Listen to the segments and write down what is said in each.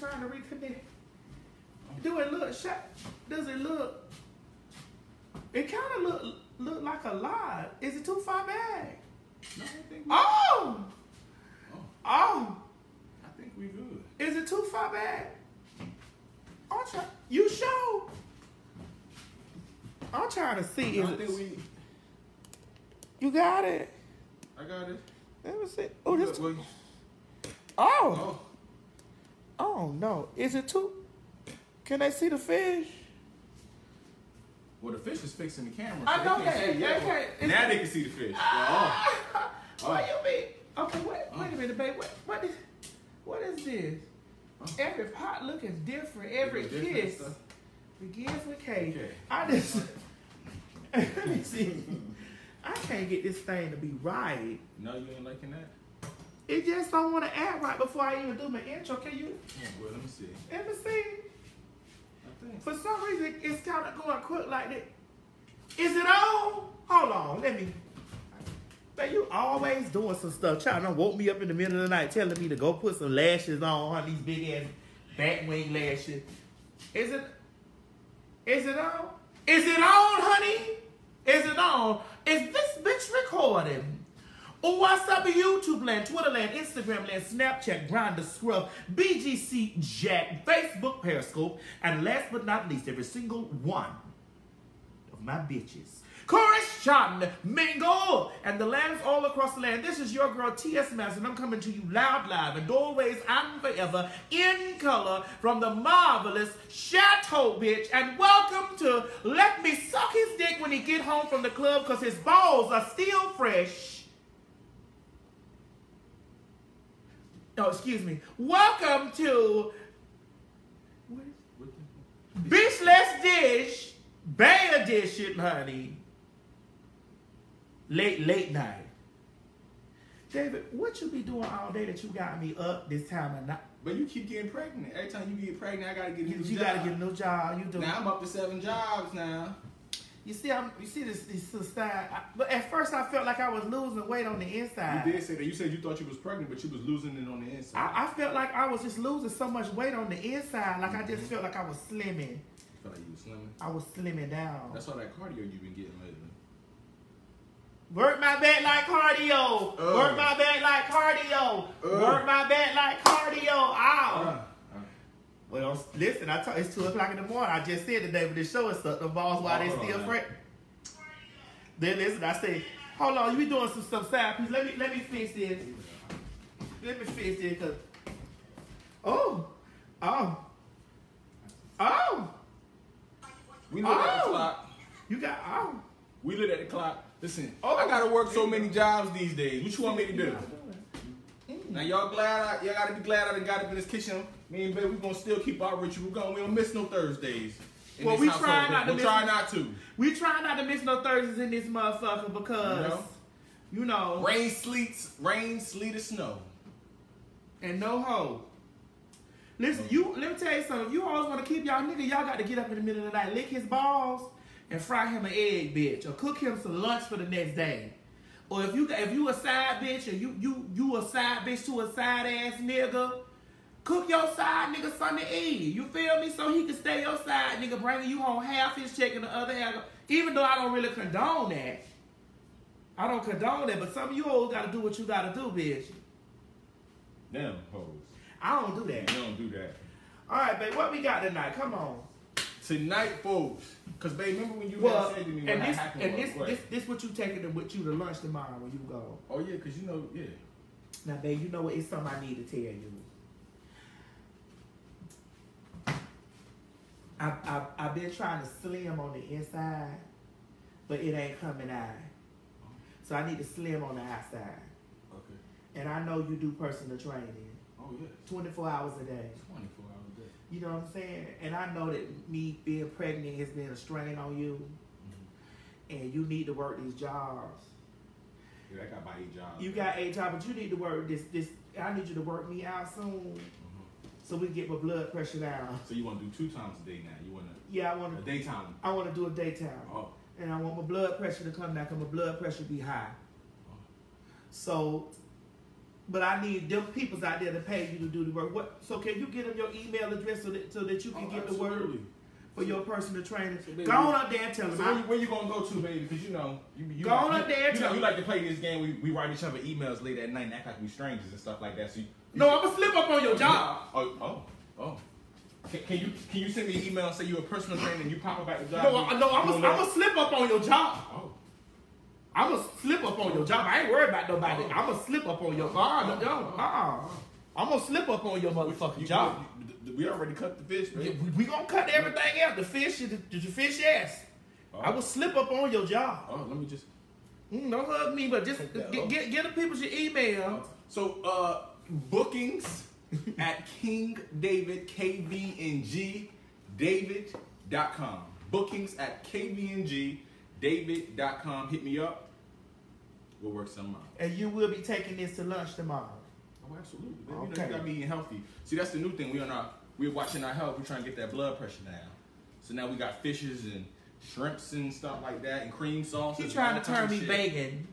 trying to reconnect. Do it look shot? Does it look? It kind of look look like a lot. Is it too far back? No, I think we, Oh, oh, oh, I think we good. is it too far back? I'm try. You show. I'm trying to see. I think we. you got it? I got it. Let me see. Oh, this. Oh, oh, oh no. Is it too? Can they see the fish? well, the fish is fixing the camera. I so know they can't that. see it yet. They can't- Now they can see the fish. Oh, What you mean? Okay, wait, uh-huh. wait a minute, babe. What, what is, what is this? Uh-huh. Every pot looking different. Every Different kiss stuff. begins with K. Okay. I just, let me see. I can't get this thing to be right. No, you ain't liking that? It just don't want to act right before I even do my intro. Can you? Yeah, well, let me see. Let me see. I think. For some reason, it's kind of going quick like that. Is it on? Hold on, let me. Man, you always doing some stuff. Child done woke me up in the middle of the night telling me to go put some lashes on, on these big ass bat wing lashes. Is it? Is it on? Is it on, honey? Is it on? Is this bitch recording? Oh, what's up, YouTube land, Twitter land, Instagram land, Snapchat, Grindr, Scruff, BGC, Jack, Facebook, Periscope, and last but not least, every single one of my bitches. Christian Mingle and the lands all across the land. This is your girl T.S. Mass, and I'm coming to you loud, live, in doorways and forever, in color, from the marvelous Chateau bitch. And welcome to Let Me Suck His Dick when he get home from the club, cause his balls are still fresh. No, excuse me. Welcome to what is- What the- Bitch Let's Dish, BAE Edition, honey. Late, late night. David, what you be doing all day that you got me up this time of night? But you keep getting pregnant. Every time you get pregnant, I gotta get a You, new you job. gotta get a new job. You do. Now I'm up to seven jobs now. You see, I'm, you see this, this. But at first, I felt like I was losing weight on the inside. You did say that. You said you thought you was pregnant, but you was losing it on the inside. I, I felt like I was just losing so much weight on the inside. Like I just mm-hmm. felt like I was slimming. felt like you was slimming. I was slimming down. That's all that cardio you've been getting lately. Work my back like cardio. Oh. Work my back like cardio. Oh. Work my back like cardio. Ow. Uh, Well, listen, I t- it's two o'clock in the morning. I just said the today, but the show is stuck the balls while they still oh, now. fresh. Then listen, I say, hold on, you be doing some stuff side piece. Let me let me fix this. Let me fix this, cause oh, oh, oh, we look at the Oh. clock. you got oh. We look at the clock. Listen, Oh. I gotta work so many jobs these days. What you want me to do? Now y'all glad I, y'all gotta be glad I done got up in this kitchen. Me and baby, we gonna still keep our ritual going. We don't miss no Thursdays. Well, we try not to We miss- try not to. We try not to miss no Thursdays in this motherfucker because You know? you know, Rain, sleets, rain, sleet, or snow. and no hoe. Listen, you let me tell you something. If you always want to keep y'all nigga, y'all got to get up in the middle of the night, lick his balls, and fry him an egg, bitch, or cook him some lunch for the next day. Or if you if you a side bitch or you you you a side bitch to a side ass nigga, cook your side nigga Sunday eat. You feel me? So he can stay your side nigga, bringing you home half his check and the other half. Even though I don't really condone that, I don't condone that. But some of you always got to do what you got to do, bitch. Them hoes. I don't do that. You don't do that. All right, babe, what we got tonight? Come on. Tonight, folks. Cause babe, remember when you Well, said to me and this and this, this this what you taking it with you to lunch tomorrow when you go. Oh yeah, cause you know, yeah. Now, babe, you know what? It's something I need to tell you. I've, I've, I've been trying to slim on the inside, but it ain't coming out. So I need to slim on the outside. Okay. And I know you do personal training Oh yeah. 24 hours a day. Twenty four hours a day. You know what I'm saying? And I know that me being pregnant has been a strain on you, mm-hmm. and you need to work these jobs. Yeah, I got my eight jobs. You got eight jobs, but you need to work this. This I need you to work me out soon. So we get my blood pressure down. So you want to do two times a day now? You want to? Yeah, I want to. a daytime? I want to do a daytime, Oh. and I want my blood pressure to come down. Cause my blood pressure be high. So But I need them peoples out there to pay you to do the work. What? So can you get them your email address so that so that you can Oh, get the word absolutely. for your personal training? So, baby, Go on up there and tell So them. where you, where you gonna go to, baby? Because you know, you, you, Go on up there and You, know, you like to play this game. We, we write each other emails late at night and act like we strangers and stuff like that. So you, no, I'm gonna slip up on your job. Oh, oh, oh. Can, can you can you send me an email and say you're a personal trainer and you pop up at the job? No, I, no, I'm gonna gonna I'm gonna slip up on your job. Oh, I'm gonna slip up on your job. I ain't worried about nobody. Oh. I'm gonna slip up on your car. No, no, uh-uh. I'm gonna slip up on your motherfucking you, job. you- we already cut the fish, Yeah, we, we gonna cut everything out. The fish, the, the fish ass. Oh. I will slip up on your job. Oh, let me just. Mm, don't hug me, but just get, get get the people your email. So, uh, bookings at King David KVNG David.com. Bookings at KVNG David.com. Hit me up. We'll work something out. And you will be taking this to lunch tomorrow. Oh, absolutely. Baby. You know, Okay. you gotta be eating healthy. See, that's the new thing. We on our, we're watching our health. We're trying to get that blood pressure down. So now we got fishes and shrimps and stuff like that, and cream sauce. He trying to turn me shit. vegan.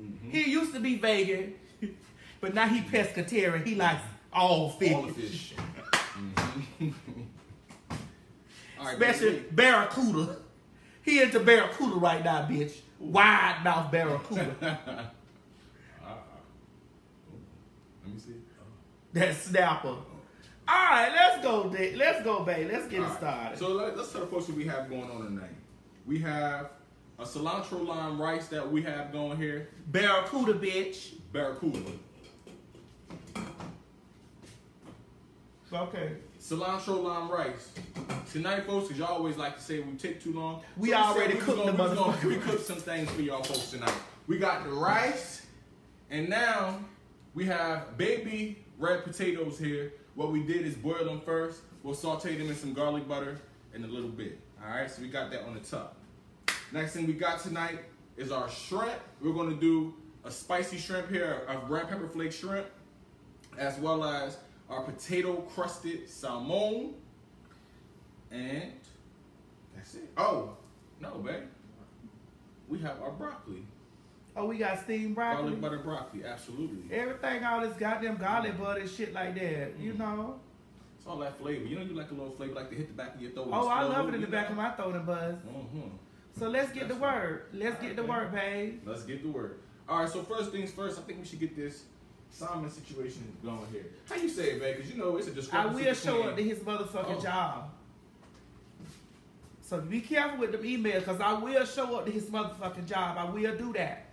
Mhm. He used to be vegan, but now he pescatarian. He likes all fish. All the fish. Mhm. All right, Especially baby. barracuda. He into barracuda right now, bitch. Wide mouth barracuda. Uh-uh. Let me see. that snapper. All right, let's go, Dick. Let's go, babe. Let's get All it right. started. So let, us tell the folks what we have going on tonight. We have a cilantro lime rice that we have going here. barracuda, bitch. Barracuda. Okay. Cilantro lime rice. Tonight, folks, because y'all always like to say we take too long. We said already we cooked gonna- the motherfucker. We cooked some things for y'all folks tonight. We got the rice, and now we have baby red potatoes here. What we did is boil them first. We'll saute them in some garlic butter and a little bit. All right, so we got that on the top. Next thing we got tonight is our shrimp. We're gonna do a spicy shrimp here, a red pepper flake shrimp, as well as our potato crusted salmon. And that's it. Oh, no, babe. We have our broccoli. Oh, we got steamed broccoli. Garlic butter broccoli, absolutely. Everything, all this goddamn garlic butter shit like that. You know. It's all that flavor. You know you like a little flavor, like to hit the back of your throat. Oh, I love it in the back of my throat and buzz. Mm-hmm. So let's get the word. Let's get the word, babe. Let's get the word. All right, so first things first, I think we should get this Simon situation going here. How you say it, babe? Because you know it's a discrepancy. I will show up to his motherfucking Oh. job. So be careful with them emails, because I will show up to his motherfucking job. I will do that.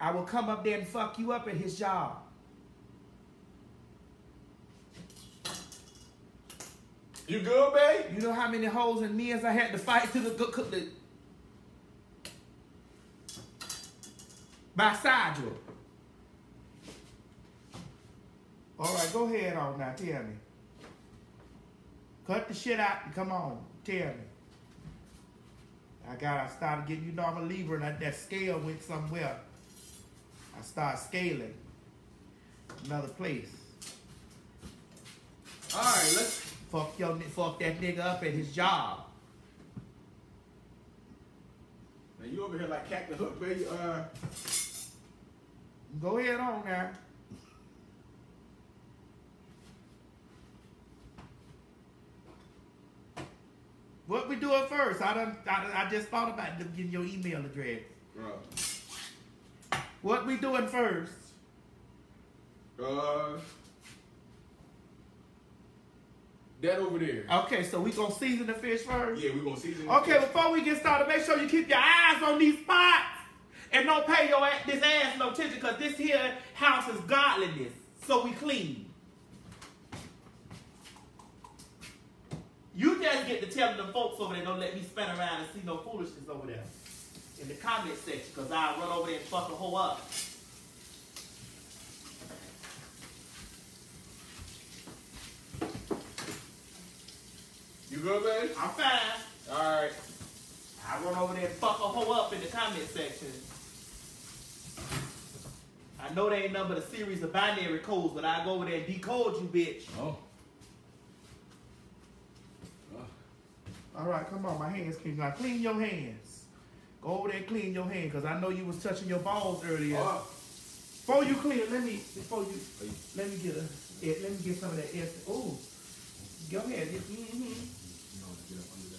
I will come up there and fuck you up at his job. You good, babe? You know how many hoes and men's I had to fight to the cook cook the by Sidra. All right, go ahead on now. Tell me. Cut the shit out and come on. Tell me. I got. I started getting you know I'm a Libra and that, that scale went somewhere. I start scaling. Another place. All right, let's. Fuck your fuck that nigga up at his job. Now you over here like Cat the Hook, baby. Uh, Go ahead on now. What we doing first? I done, I, done- I just thought about getting your email address. bro. What we doing first? Uh, that over there. Okay, so we gonna season the fish first. Yeah, we gonna season. Okay, before we get started, make sure you keep your eyes on these spots and don't pay your this ass no attention because this here house is godliness, so we clean. You just get to tell them folks over there don't let me spin around and see no foolishness over there in the comment section because I'll run over there and fuck a hoe up. You good, babe? I'm fine. All right. I run over there and fuck a hoe up in the comment section. I know they ain't nothing but a series of binary codes, but I go over there and decode you, bitch. Oh. All right, come on, my hands clean. Now clean your hands. Go over there and clean your hands, cause I know you was touching your balls earlier. Oh. Before you clean, let me before you let me get a let me get some of that essence. Oh, go ahead. Mm-hmm.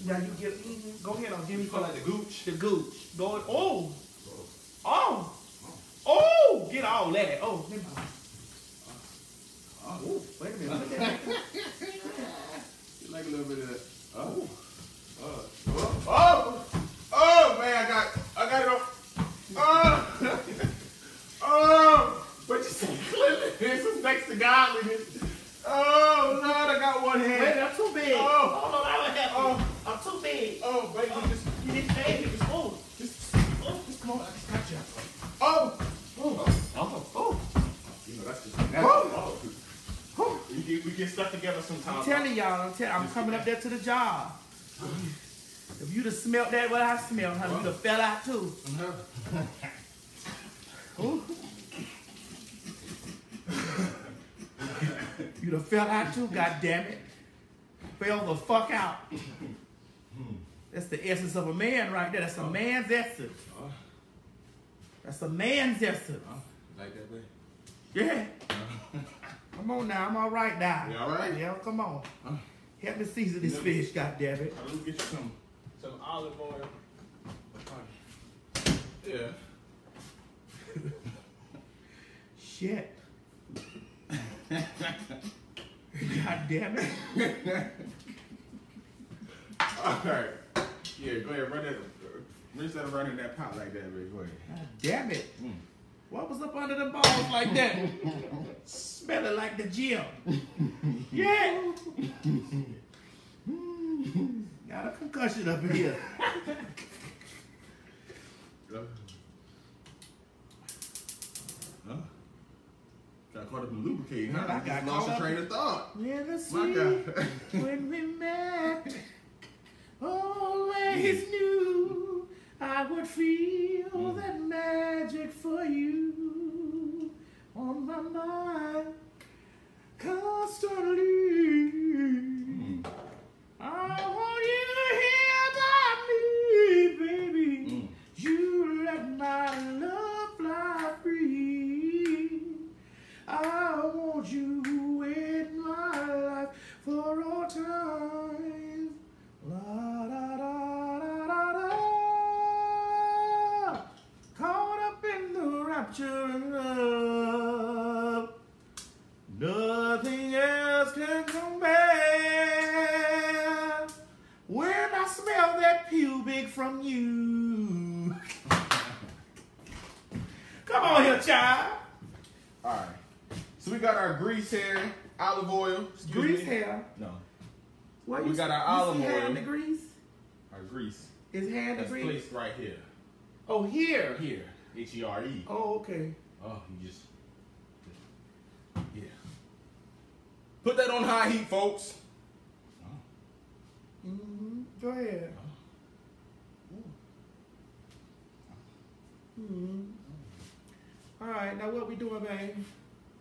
Now you get mm-hmm. go ahead on give me You call some that the gooch? the gooch. Go oh oh oh get all that. Oh, let me. Oh, wait a minute. Look at that. You like a little bit of that. Oh. Oh. Oh. Oh, oh man, I got I got it on. Oh. oh. But you said cleanliness is next to godliness. Oh Lord, I got one hand. I'm too big. Oh. Hold on, I don't have Oh. I'm too big. Oh, baby, oh, just You need to pay me the just Oh, just come on. I just got you. oh. Oh, oh, oh. You know that's just Oh. natural. oh. We get we get stuff together I'm telling y'all, I'm, tell, I'm coming up there to the job. If you'd have smelt that, what I smelled, honey, you'd have fell out too. Uh-huh. Ooh. you'd have fell out too, god damn it. Fell the fuck out. That's the essence of a man right there. That's a man's essence. That's a man's essence. Like that, way? Yeah. Come on now, I'm all right now. You all right? Yeah, come on. Huh? Help me season this Yeah. fish, god damn it. Let me get you some some olive oil. Yeah. Shit. god damn it. All right. Yeah, go ahead, run that. Instead of running that pot like that, baby, go ahead. God damn it. Mm. What was up under the balls like that? Smelling like the gym. Yeah. Got a concussion up in here. Huh? Got caught up in lubricating, huh? I got lost up- train of thought. The My God. when we met, always knew I would feel that magic for you on my mind constantly. I want you to hear about me, baby. Mm. You let my love fly free. I want you in my life for all time. The love. Nothing else can compare. When I smell that pubic from you. Come on here, child. All right. So we got our grease here, olive oil. Grease me. hair. No, Why We you- got our olive see hand oil. the grease? our grease. Is hand the That's grease? placed right here. Oh, here. Here. H E R E. Oh, okay. Oh, you just. Yeah. Put that on high heat, folks. Mm-hmm. Go ahead. Mm-hmm. All right, now what we doing, babe?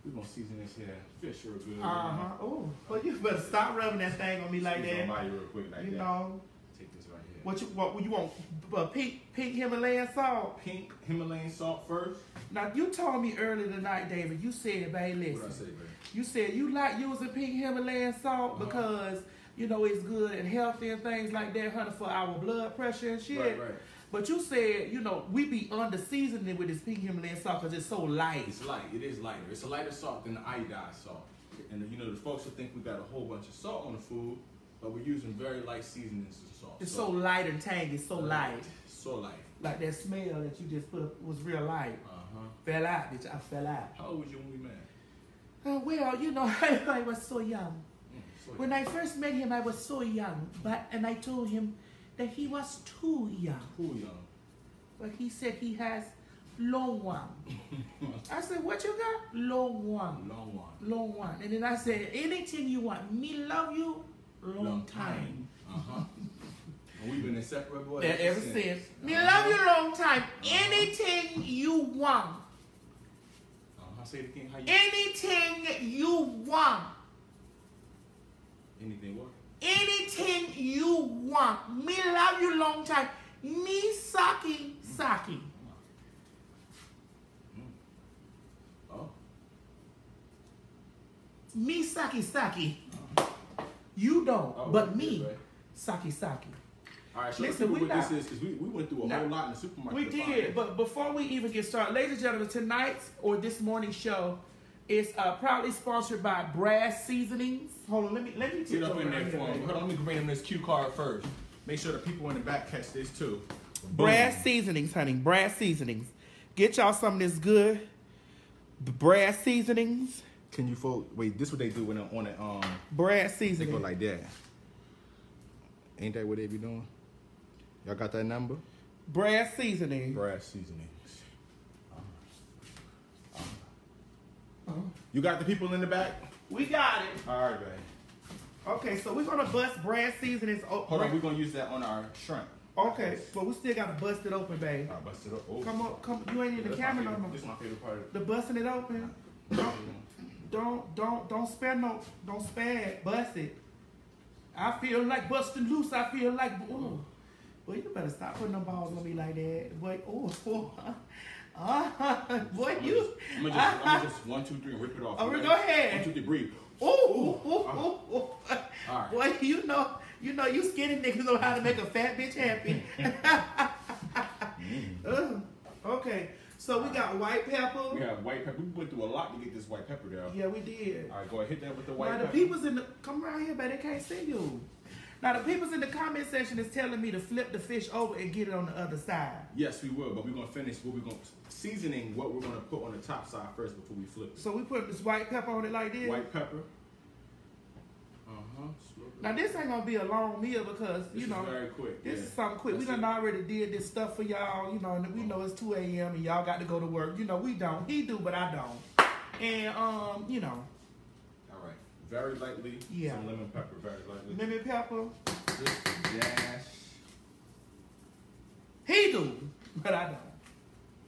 We're gonna season this here. Fish real good. Uh-huh. Oh, well, you better stop rubbing that thing on me like that. by real quick like You that. know, Take this right here. What you what you want? Uh, pink pink Himalayan salt. Pink Himalayan salt first. Now you told me earlier tonight, David. You said, babe, listen. What I say, baby? You said you like using pink Himalayan salt Uh-huh. because you know it's good and healthy and things like that, honey, for our blood pressure and shit. Right, right. But you said, you know, we be under seasoning with this pink Himalayan salt because it's so light. It's light. It is lighter. It's a lighter salt than the iodized salt. And you know, the folks will think we got a whole bunch of salt on the food, we're using very light seasonings and salt. It's so light and tangy, so light. So light. Like that smell that you just put up was real light. Uh huh. Fell out, bitch. I fell out. How old was you when we met? Oh, well, you know, I was so young. Mm, so When I first met him, I was so young. But and I told him that he was too young. cool young. But he said he has long one. I said, what you got? Long one. Long one. Long one. And then I said, anything you want. Me love you long, time. Uh huh. and we've been inseparable Yeah, ever since. Me love you long time. Anything you want. Uh huh. Say it again. How you? Anything you want. Anything what? Anything you want. Me love you long time. Me Saki Saki. me saki saki. You don't, Oh, but me right. saki saki. All right, so Listen, let's see we what not- this is because we, we went through a whole lot in the supermarket. We did, but before we even get started, ladies and gentlemen, tonight's or this morning's show is uh, proudly sponsored by Brass Seasonings. Hold on, let me let me Get up in there for him. Hold on, let me bring him this cue card first. Make sure the people in the back catch this too. Brass Seasonings, honey. Brass Seasonings. Get y'all some of this good Brass Seasonings. Can you fold? Wait, this what they do when they're on it. Um, Brass they go like that. Ain't that what they be doing? Y'all got that number? Brass Seasoning. Brass seasonings. Uh-huh. Uh-huh. Uh-huh. You got the people in the back? We got it. All right, babe. Okay, so we're gonna bust Brass Seasonings. Oh, Hold on, we're gonna use that on our shrimp. Okay, but we still gotta bust it open, babe. Right, bust it up. Oh. Come on, come. You ain't in the camera no more. This is my favorite part. Of The busting it open. Don't, don't, don't, spare no, don't spare it. Bust it. I feel like busting loose. I feel like, ooh. Boy, you better stop putting them balls on me like that. Boy, ooh. Uh, boy, uh-huh. you. I'm gonna just, I'm gonna uh-huh. just one, two, three, rip it off. Oh, ready? go ahead. One, two, three, breathe. Ooh, ooh, ooh, ooh, uh-huh. ooh. All right. Boy, you know, you know, you skinny niggas know how to make a fat bitch happy. Ugh. Uh, okay, so we got white pepper. We have white pepper. We went through a lot to get this white pepper down. Yeah, we did. All right, go ahead, hit that with the white Now the pepper. people's in the come around here, but they can't see you. Now the people's in the comment section is telling me to flip the fish over and get it on the other side. Yes, we will, but we're gonna finish what we're gonna seasoning what we're gonna put on the top side first before we flip it. So we put this white pepper on it like this. White pepper. Uh huh. Now this ain't gonna be a long meal because This you know quick. this yeah. is something quick. we That's done it. already did this stuff for y'all, you know, and we know it's two a.m. and y'all got to go to work. You know we don't. He do, but I don't. And um, you know, All right, very lightly. Yeah. Some lemon pepper, very lightly. lemon pepper. Just a dash. He do, but I don't.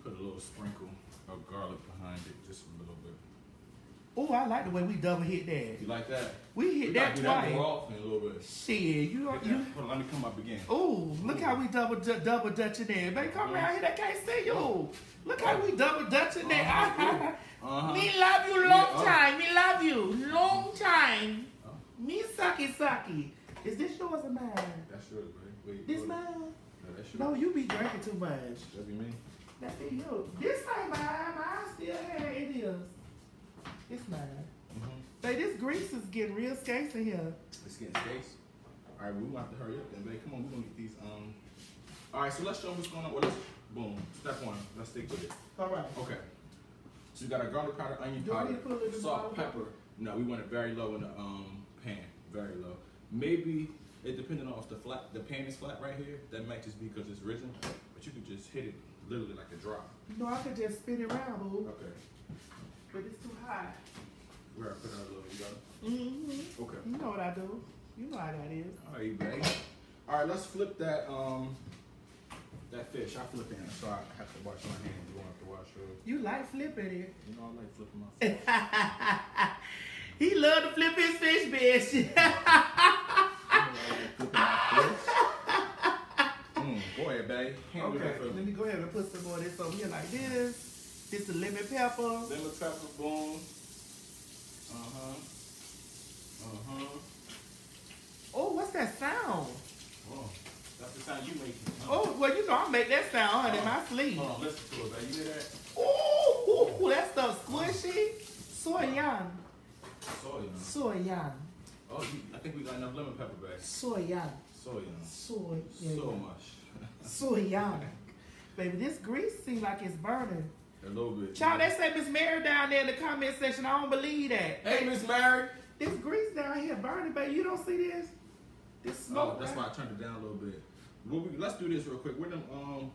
Put a little sprinkle of garlic behind it, just a little bit. Oh, I like the way we double hit that. You like that? We hit We that that twice. more often a little bit. Shit, you Hit you. Hold on, let me come up again. Oh, look how we double du- double dutching there. Baby, come around here. They can't see you. Look how we double dutching there. Uh-huh, uh-huh. Me love you long Yeah, oh. time. Me love you long uh-huh. time. Oh. Me sucky sucky. Is this yours or mine? That's yours, baby. Wait, This mine? No, that's yours. No, you be drinking too much. That be me. That be you. This ain't mine. Mine still here. It is. It's mine. Mm-hmm. Baby, this grease is getting real scarce in here. It's getting space. All right, we have to hurry up then, babe. Come on, we're gonna get these. Um. All right, so let's show them what's going on. Well, let's boom. Step one. Let's stick with it. All right. Okay. So you got a garlic powder, onion Do powder, put a little salt, pepper. No, we want it very low in the um pan, very low. Maybe it depending on if the flat, the pan is flat right here. That might just be because it's risen, but you could just hit it literally like a drop. No, I could just spin it around, boo. Okay. But it's too high. Where I put out a little, you got? Mm-hmm. Okay. You know what I do. You know how that is. All right, babe. All right, let's flip that um that fish. I flip it, so I have to wash my hands. You won't have to wash yours. You like flipping it. You know, I like flipping my fish. he love to flip his fish, bitch. You know, I like flipping my fish. Mm, go ahead, babe. Okay, let me go ahead and put some more of this over here like this. This is lemon pepper. lemon pepper, boom. Uh huh. Uh huh. Oh, what's that sound? Oh, that's the sound you make. Oh, well, you know I make that sound, honey, in my sleep. Hold on, listen to it, babe. You hear that? Ooh, ooh, that stuff squishy. Soyan. Soy. huh? Soyan. Oh, I think we got enough lemon pepper, babe. Soyan. Soy. huh? Soy. yeah, So much. Soyan. Baby, this grease seems like it's burning. A little bit. Child, they say Miss Mary down there in the comment section. I don't believe that. Hey, Miss Mary. This grease down here burning, baby. You don't see this? This smoke. Oh, that's why? I turned it down a little bit. Well, we, let's do this real quick. We're them, um,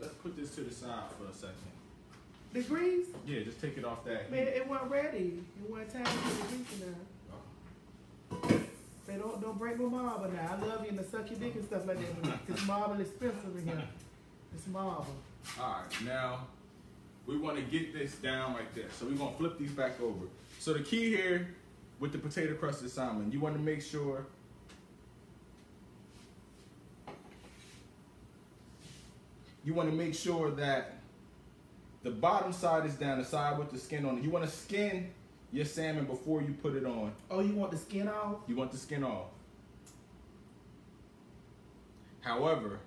let's put this to the side for a second. The grease? Yeah, just take it off that. Man, it wasn't ready. It wasn't time to put the grease in there. They don't don't break my marble now. I love you and to suck your dick and stuff like that. This marble expensive in here. It's marble. All right, now we want to get this down like this. So we're gonna flip these back over. So the key here with the potato crusted salmon, you want to make sure. You want to make sure that the bottom side is down, the side with the skin on it. You want to skin your salmon before you put it on. Oh, you want the skin off? You want the skin off. However,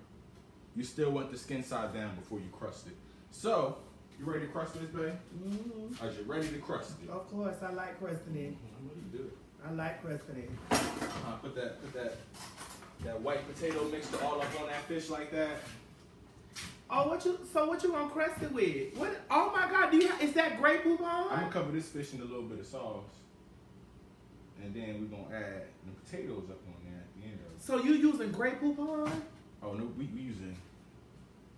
you still want the skin side down before you crust it. So, you ready to crust this, babe? Mm-hmm. Are you ready to crust it? Of course, I like crusting it. What do you do? I like crusting it. Uh, put that, put that, that white potato mixture all up on that fish like that. Oh, what you? So what you gonna crust it with? What? Oh my God! Do you? Is that Grey I'm gonna cover this fish in a little bit of sauce, and then we're gonna add the potatoes up on there at the end of it. So you using Grey Poupon? Oh no, we we using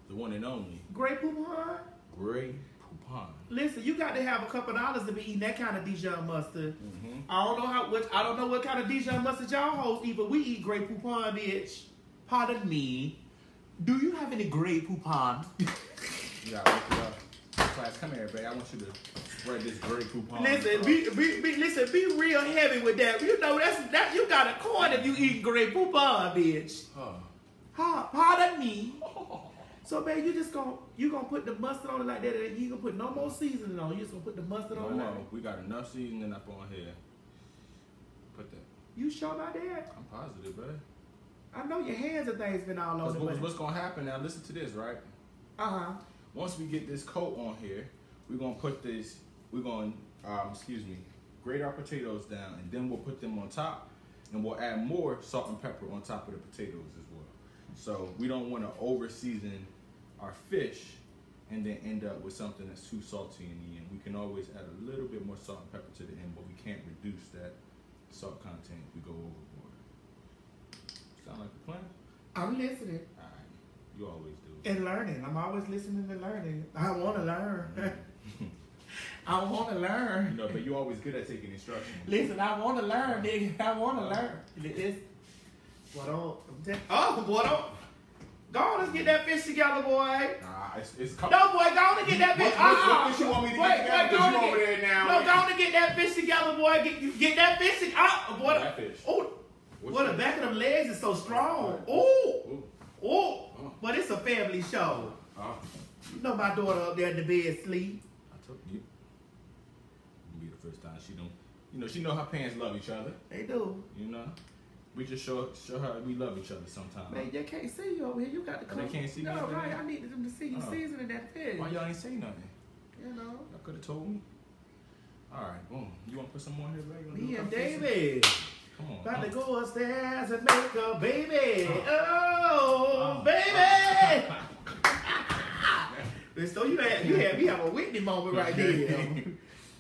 the one and only Grey Poupon? Grey Poupon. Listen, you got to have a couple dollars to be eating that kind of Dijon mustard. Mm-hmm. I don't know how. What, I don't know what kind of Dijon mustard y'all hoes eat, but we eat Grey Poupon, bitch. Pardon me. Do you have any Grey Poupon? You gotta look it up. Class, come here, babe. I want you to spread this Grey Poupon. Listen, be, be, be, listen, be real heavy with that. You know that's that you got a coin if you eat Grey Poupon, bitch. Oh. Ha, pardon me. So, man, you just gonna you gonna put the mustard on it like that, and you gonna put no more seasoning on. You just gonna put the mustard No, on it. no, Like we got enough seasoning up on here. Put that. You sure about that? I'm positive, babe. I know your hands and things been all over what's, what's gonna happen now? Listen to this, right? Uh huh. Once we get this coat on here, we're gonna put this. We're gonna, um, excuse me, grate our potatoes down, and then we'll put them on top, and we'll add more salt and pepper on top of the potatoes as well. So we don't want to over season our fish, and then end up with something that's too salty in the end. We can always add a little bit more salt and pepper to the end, but we can't reduce that salt content if we go overboard. Sound like a plan? I'm listening All right, you always do. and learning. I'm always listening and learning. I want to learn. Mm-hmm. I want to You learn. know, but you're always good at taking instructions. Listen, I want to learn, nigga. I want to uh-huh. learn. This. What on? Oh, what on? Go on, let's get that fish together, boy. Nah, it's, it's coming. No, boy, go on and get that fish. What- what- what Ah, fish you want me to wait, get together? wait, go 'Cause on you and over get- there now. No, go on and get that fish together, boy. Get you get that fish. to- Ah, boy. That fish. Oh, Which boy, the back of them legs is so strong. Right. Oh, Ooh. oh. But it's a family show. Oh, You know my daughter up there in the bed sleep. I told you. It'll be the first time she don't. You know, she know her parents love each other. They do. You know, we just show show her we love each other sometimes. Man, they can't see you over here. You got to Oh, they come. can't see me No, right. I needed them to see you Oh. seasoning that fish. Why y'all ain't say nothing? You know. Y'all could have told me. All right, boom. You want to put some more here, baby? You wanna do Me and? David. Come on. About to go upstairs and make a baby. Oh, Oh. baby. so you had you had me have a Whitney moment right there.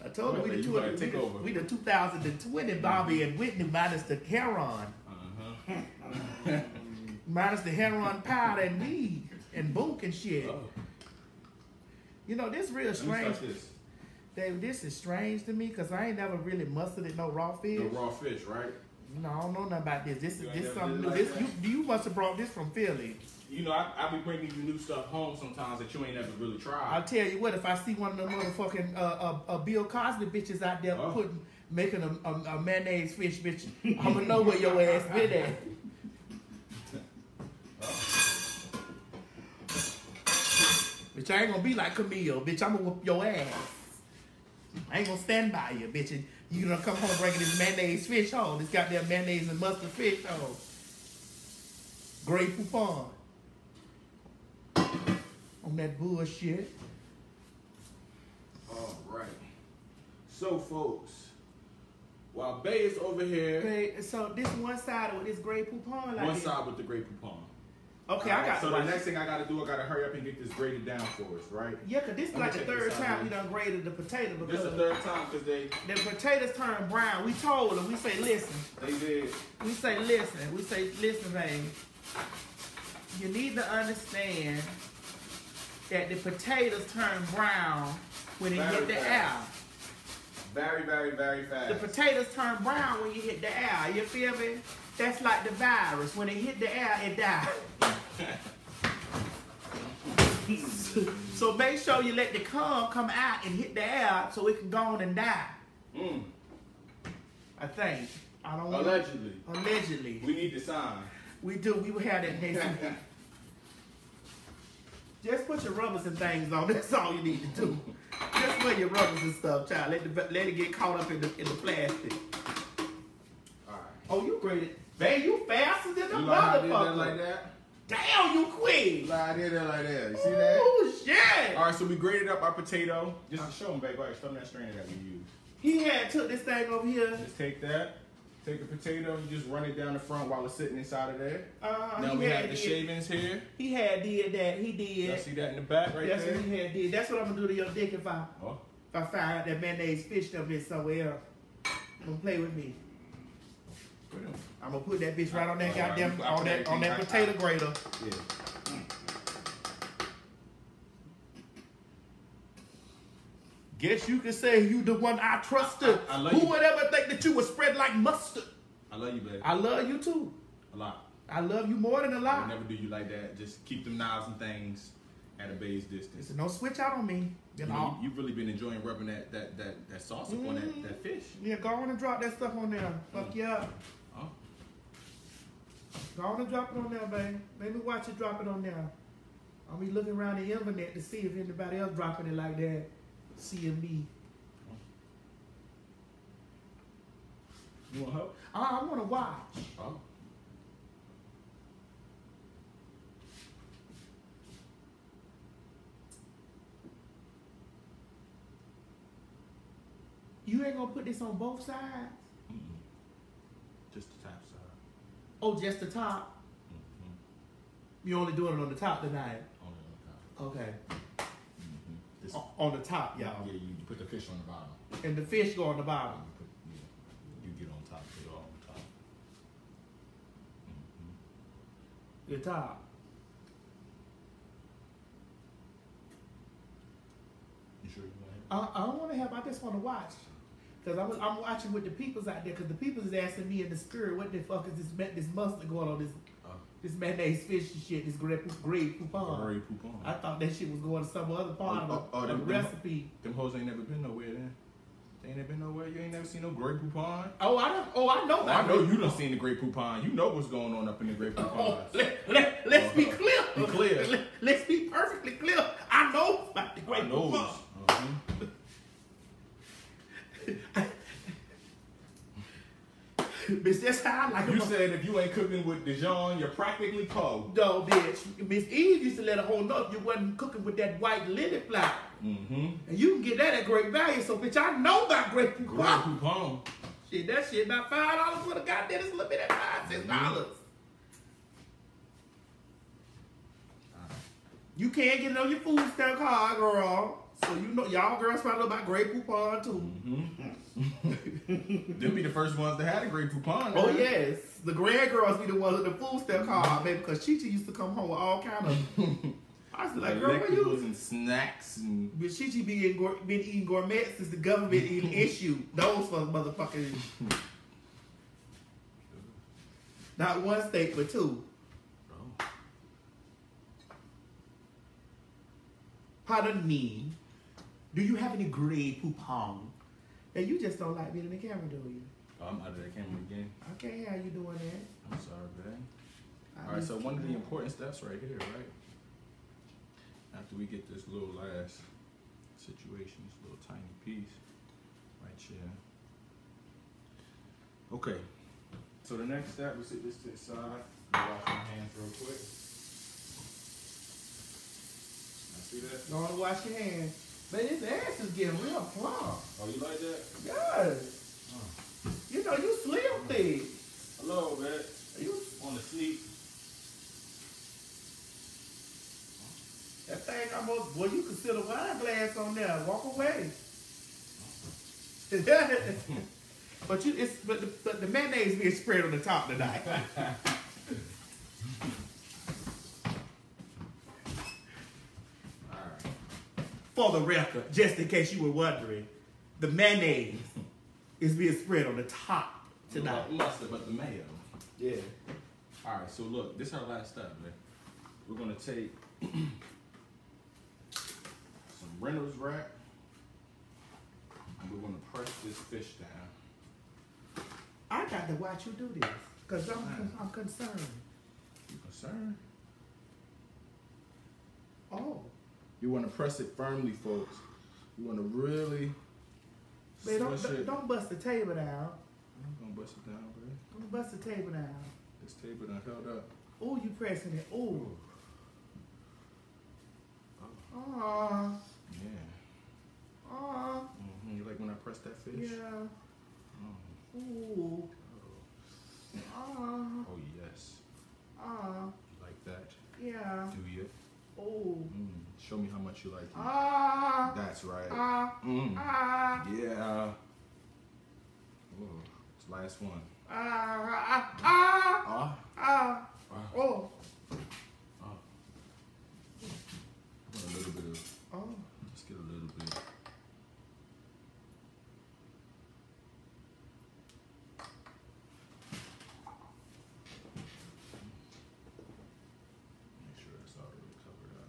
I told her we the, two, we, the, over. we the 2020 Bobby and Whitney minus the Uh-huh. minus the heroin powder and weed and book and shit. Oh, You know this real strange. this. David, this is strange to me because I ain't never really mustered mustarded no raw fish. The raw fish, right? Know, I don't know nothing about this. This is this something new. like This that? you you must have brought this from Philly. You know, I, I be bringing you new stuff home sometimes that you ain't never really tried. I'll tell you what, if I see one of them motherfucking uh, uh, uh, Bill Cosby bitches out there Oh. putting making a, a, a mayonnaise fish bitch, I'ma know where your ass been at. Bitch, I ain't gonna be like Camille, bitch. I'm gonna whoop your ass. I ain't gonna stand by you, bitch. And you gonna come home bringing this mayonnaise fish home. This goddamn mayonnaise and mustard fish oh. home. Grey Poupon. On that bullshit. All right. So, folks, while Bay is over here, so this one side with this Grey Poupon like one this. side with the Grey Poupon. Okay, I Alright, got So the next thing I gotta do, I gotta hurry up and get this graded down for us, right? Yeah, cause this is like the third time we done graded the potato This is the third time because they the potatoes turn brown. We told them, we say, listen, they did. we say, listen, we say, listen, baby. You need to understand that the potatoes turn brown when they Very hit the air. Very, very, very fast. The potatoes turn brown when you hit the air. You feel me? That's like the virus. When it hit the air, it dies. so make sure you let the cum come out and hit the air so it can go on and die. Mm. I think. I don't Allegedly. Allegedly. We need the sign. We do. We will have that next week. Just put your rubbers and things on. That's all you need to do. Just put your rubbers and stuff, child. Let the let it get caught up in the in the plastic. All right. Oh, you great. Man, you faster than a You like how I motherfucker. like that? Damn, you quick. Like I did that like that. You see that? Oh shit. All right, so we graded up our potato. Just to show them, babe. Go ahead, show them that strainer that we used. He had took this thing over here. Just take that. Take a potato. You just run it down the front while it's sitting inside of there. Uh, now we had have the did, shavings here. He had did that. He Y'all see that in the back right That's there? what he had did. That's what I'm gonna do to your dick if I Oh. if I find out that mayonnaise fish up there somewhere else. Don't play with me. I'm gonna put that bitch right on that goddamn I'll on that on that potato grater. Yeah. Guess you can say you the one I trusted. I- I love Who you. would ever think that you would spread like mustard? I love you, babe. I love you too. A lot. I love you more than a I lot. never do you like that. Just keep them knives and things at a bay's distance. Listen, don't switch out on me. You know, you, have really been enjoying rubbing that that that, that sauce up on that, mm-hmm. that fish. yeah, go on and drop that stuff on there. Fuck mm. yeah. Oh. Go on and drop it on there, babe. Let me watch you drop it on there. I'll be looking around the internet to see if anybody else dropping it like that. Me. You wanna help? I, I want to watch. Oh. You ain't gonna put this on both sides? Mm-mm. Just the top side. Oh, just the top. Mm-hmm. You only doing it on the top tonight. Only on the top. Okay. This, O- On the top, y'all. Yeah, you, put the fish on the bottom. And the fish go on the bottom. You, put, yeah, you get on top, put it all on top. Mm-hmm. The top. You sure you want I, I don't want to help. I just want to watch. Cause I was, I'm watching with the peoples out there. Cause the peoples is asking me in the spirit, what the fuck is this this mustard going on this. This mayonnaise fish and shit, this great great poupon. Hurry poop on. I thought that shit was going to some other part Oh, of, oh, them- of the them- recipe. Them hoes ain't never been nowhere then. They ain't never been nowhere. You ain't never seen no great poupon. Oh, I don't. Oh, I know. Oh, I know you done seen the great poupon. You know what's going on up in the great Oh, let, let, let's be oh, clear. Be clear. Let, let's be perfectly clear. I know about the I great know. poupon. Uh-huh. Bitch, that's how I like You said if you ain't cooking with Dijon, you're practically cold. No, bitch. Miss Eve used to let her whole know if you wasn't cooking with that white lily flour. Mm-hmm. And you can get that at great value. So, bitch, I know about great Great poupon. poupon. Shit, that shit about five dollars for the goddamn. It's a little bit at five, six dollars. You can't get it on your food stamp card, girl. So you know, y'all girls probably know about great poupon too. Mm-hmm. Them be the first ones that had a great poupon. Oh yes, the grand girls be the ones with the food stamp card, mm-hmm. baby. Because Chichi used to come home with all kind of. I was like, girl, where you? and snacks and But Chichi be gour- been eating gourmet since the government even issued those motherfuckers. Not one steak, but two. Oh. Pardon me. Do you have any Grey Poupon? And you just don't like being in the camera, do you? Oh, I'm out of that camera again. Okay, how you doing that. I'm sorry. I All right, so one of the important steps right here, right? After we get this little last situation, this little tiny piece, right here. Okay. So the next step, we sit this to the side. Wash my hands real quick. I see that. Go on wash your hands. Man, his ass is getting real plump. Oh, you like that? Yes. You know, you slim thick. Hello, man. Are you, On the seat. that thing almost, boy, you could sit a wine glass on there. Walk away. but you, it's but the, but the mayonnaise being spread on the top tonight. All right. For the record, just in case you were wondering, the mayonnaise is being spread on the top tonight. Not mustard, but the mayo. Yeah. All right, so look, this is our last step, man. We're gonna take some Reynolds wrap, and we're gonna press this fish down. I got to watch you do this because I'm, I'm concerned. You concerned? Oh. You want to press it firmly, folks. You want to really Man, don't, don't, it. don't bust the table down. I'm gonna bust it down, bro. Don't bust the table down. This table done held up. Oh, you pressing it. Oh. Oh. Yeah. Oh. hmm You like when I press that fish? Yeah. Oh. Ooh. Oh. Oh. Oh, yes. Oh. You like that? Yeah. Do you? Oh. Mm. Show me how much you like it. Ah. That's right. Ah. Mm. Ah. Yeah. Oh, it's the last one. Ah. Ah. Ah. Ah. Ah. Oh. ah. A little bit of. Oh. Let's get a little bit. Make sure that's already covered up.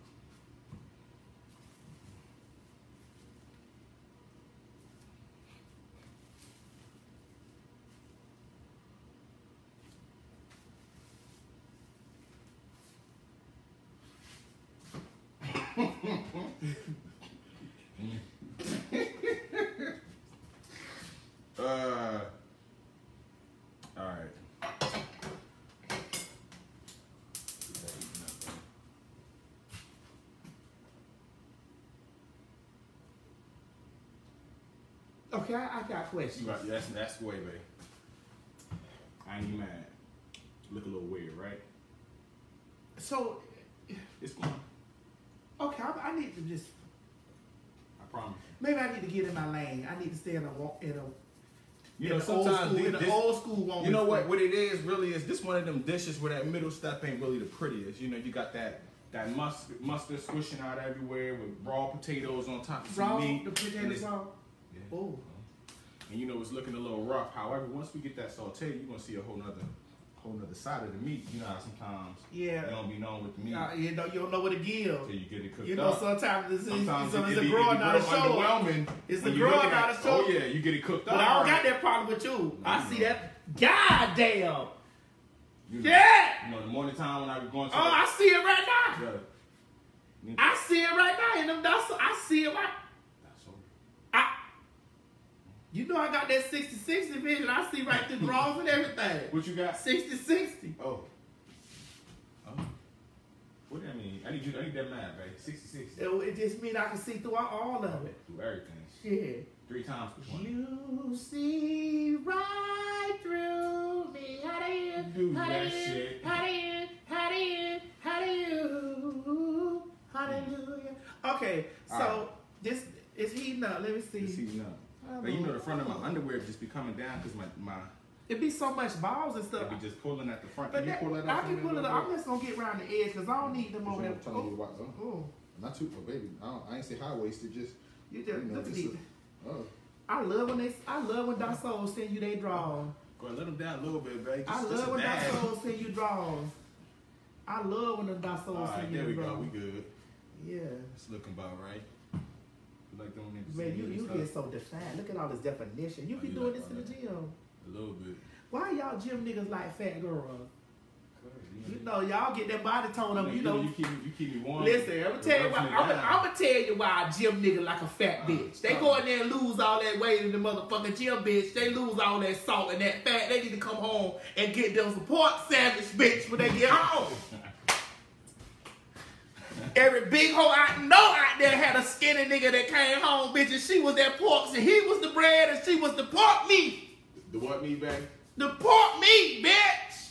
Uh. All right. Okay, I, I got You questions. got that's that's the way, babe. I ain't even mad. Look a little weird, right? So, It's fine. okay, I, I need to just I promise. maybe I need to get in my lane. I need to stay in a walk in a You know, the sometimes school, thi- in the this- old school one. You know what? What it is really is this one of them dishes where that middle step ain't really the prettiest. You know, you got that that mustard, mustard squishing out everywhere with raw potatoes on top of some Raw, meat. the potatoes raw. Yeah. Oh, And you know it's looking a little rough. However, once we get that saute, you're gonna see a whole nother whole nother side of the meat. You know how sometimes yeah. you don't be known with the meat Uh, you know, you don't know what to give. until you get it cooked You know, up. sometimes it's, Sometimes it's, it, it's it a be, girl it not a real show. It's the looking not a show. Oh yeah, you get it cooked But up. But I don't right. got that problem with you. I see that. God damn. You know, Yeah. You know, the morning time when I was going to Oh, the, I see it right now. Yeah. I see it right now. And them I see it right. That's all. I, you know I got that 60-60 vision. I see right through draws and everything. What you got? 60-60. Oh. Oh. What do I mean? I need you. I need that math, baby. 60, 60. It, it just means I can see through all of it. Do everything. Shit. Three times for twenty. You see right through me. How do you? Do how that do you? shit. How do you? How do you? How do you? Hallelujah. Okay, so Alright. this is heating up. Let me see. It's heating up. But you know the front of my underwear just be coming down because my my It be so much balls and stuff. it be just pulling at the front. But Can you that, pull that I can pull it up. I'm just gonna get around the edge because I don't need them over there. You Oh, oh, oh, not too, oh, baby. I, don't, I ain't say high waisted. Just you just you know, look at these. oh, I love when they. I love when Dassault send you they draws. Go ahead, let them down a little bit, babe. I Just- just love when. Dassault send you draws. I love when the Dassault All right, send you drawing. there you we go. We good. Yeah. It's looking about right. You like them? Man, you, you get so defined. Look at all this definition. You Oh, be you doing like this in the oh, that. gym. a little bit. Why y'all gym niggas like fat girls? You know, y'all get that body tone up. You know, you keep you keep me warm. listen, I'm gonna tell you why. I'm gonna, tell you why a gym nigga like a fat bitch. They go in there and lose all that weight in the motherfucking gym, bitch. They lose all that salt and that fat. They need to come home and get them some pork sandwich, bitch, when they get home. Every big hoe I know out there had a skinny nigga that came home, bitch, and she was that pork, and he was the bread, and she was the pork meat. The what meat, babe? The pork meat, bitch.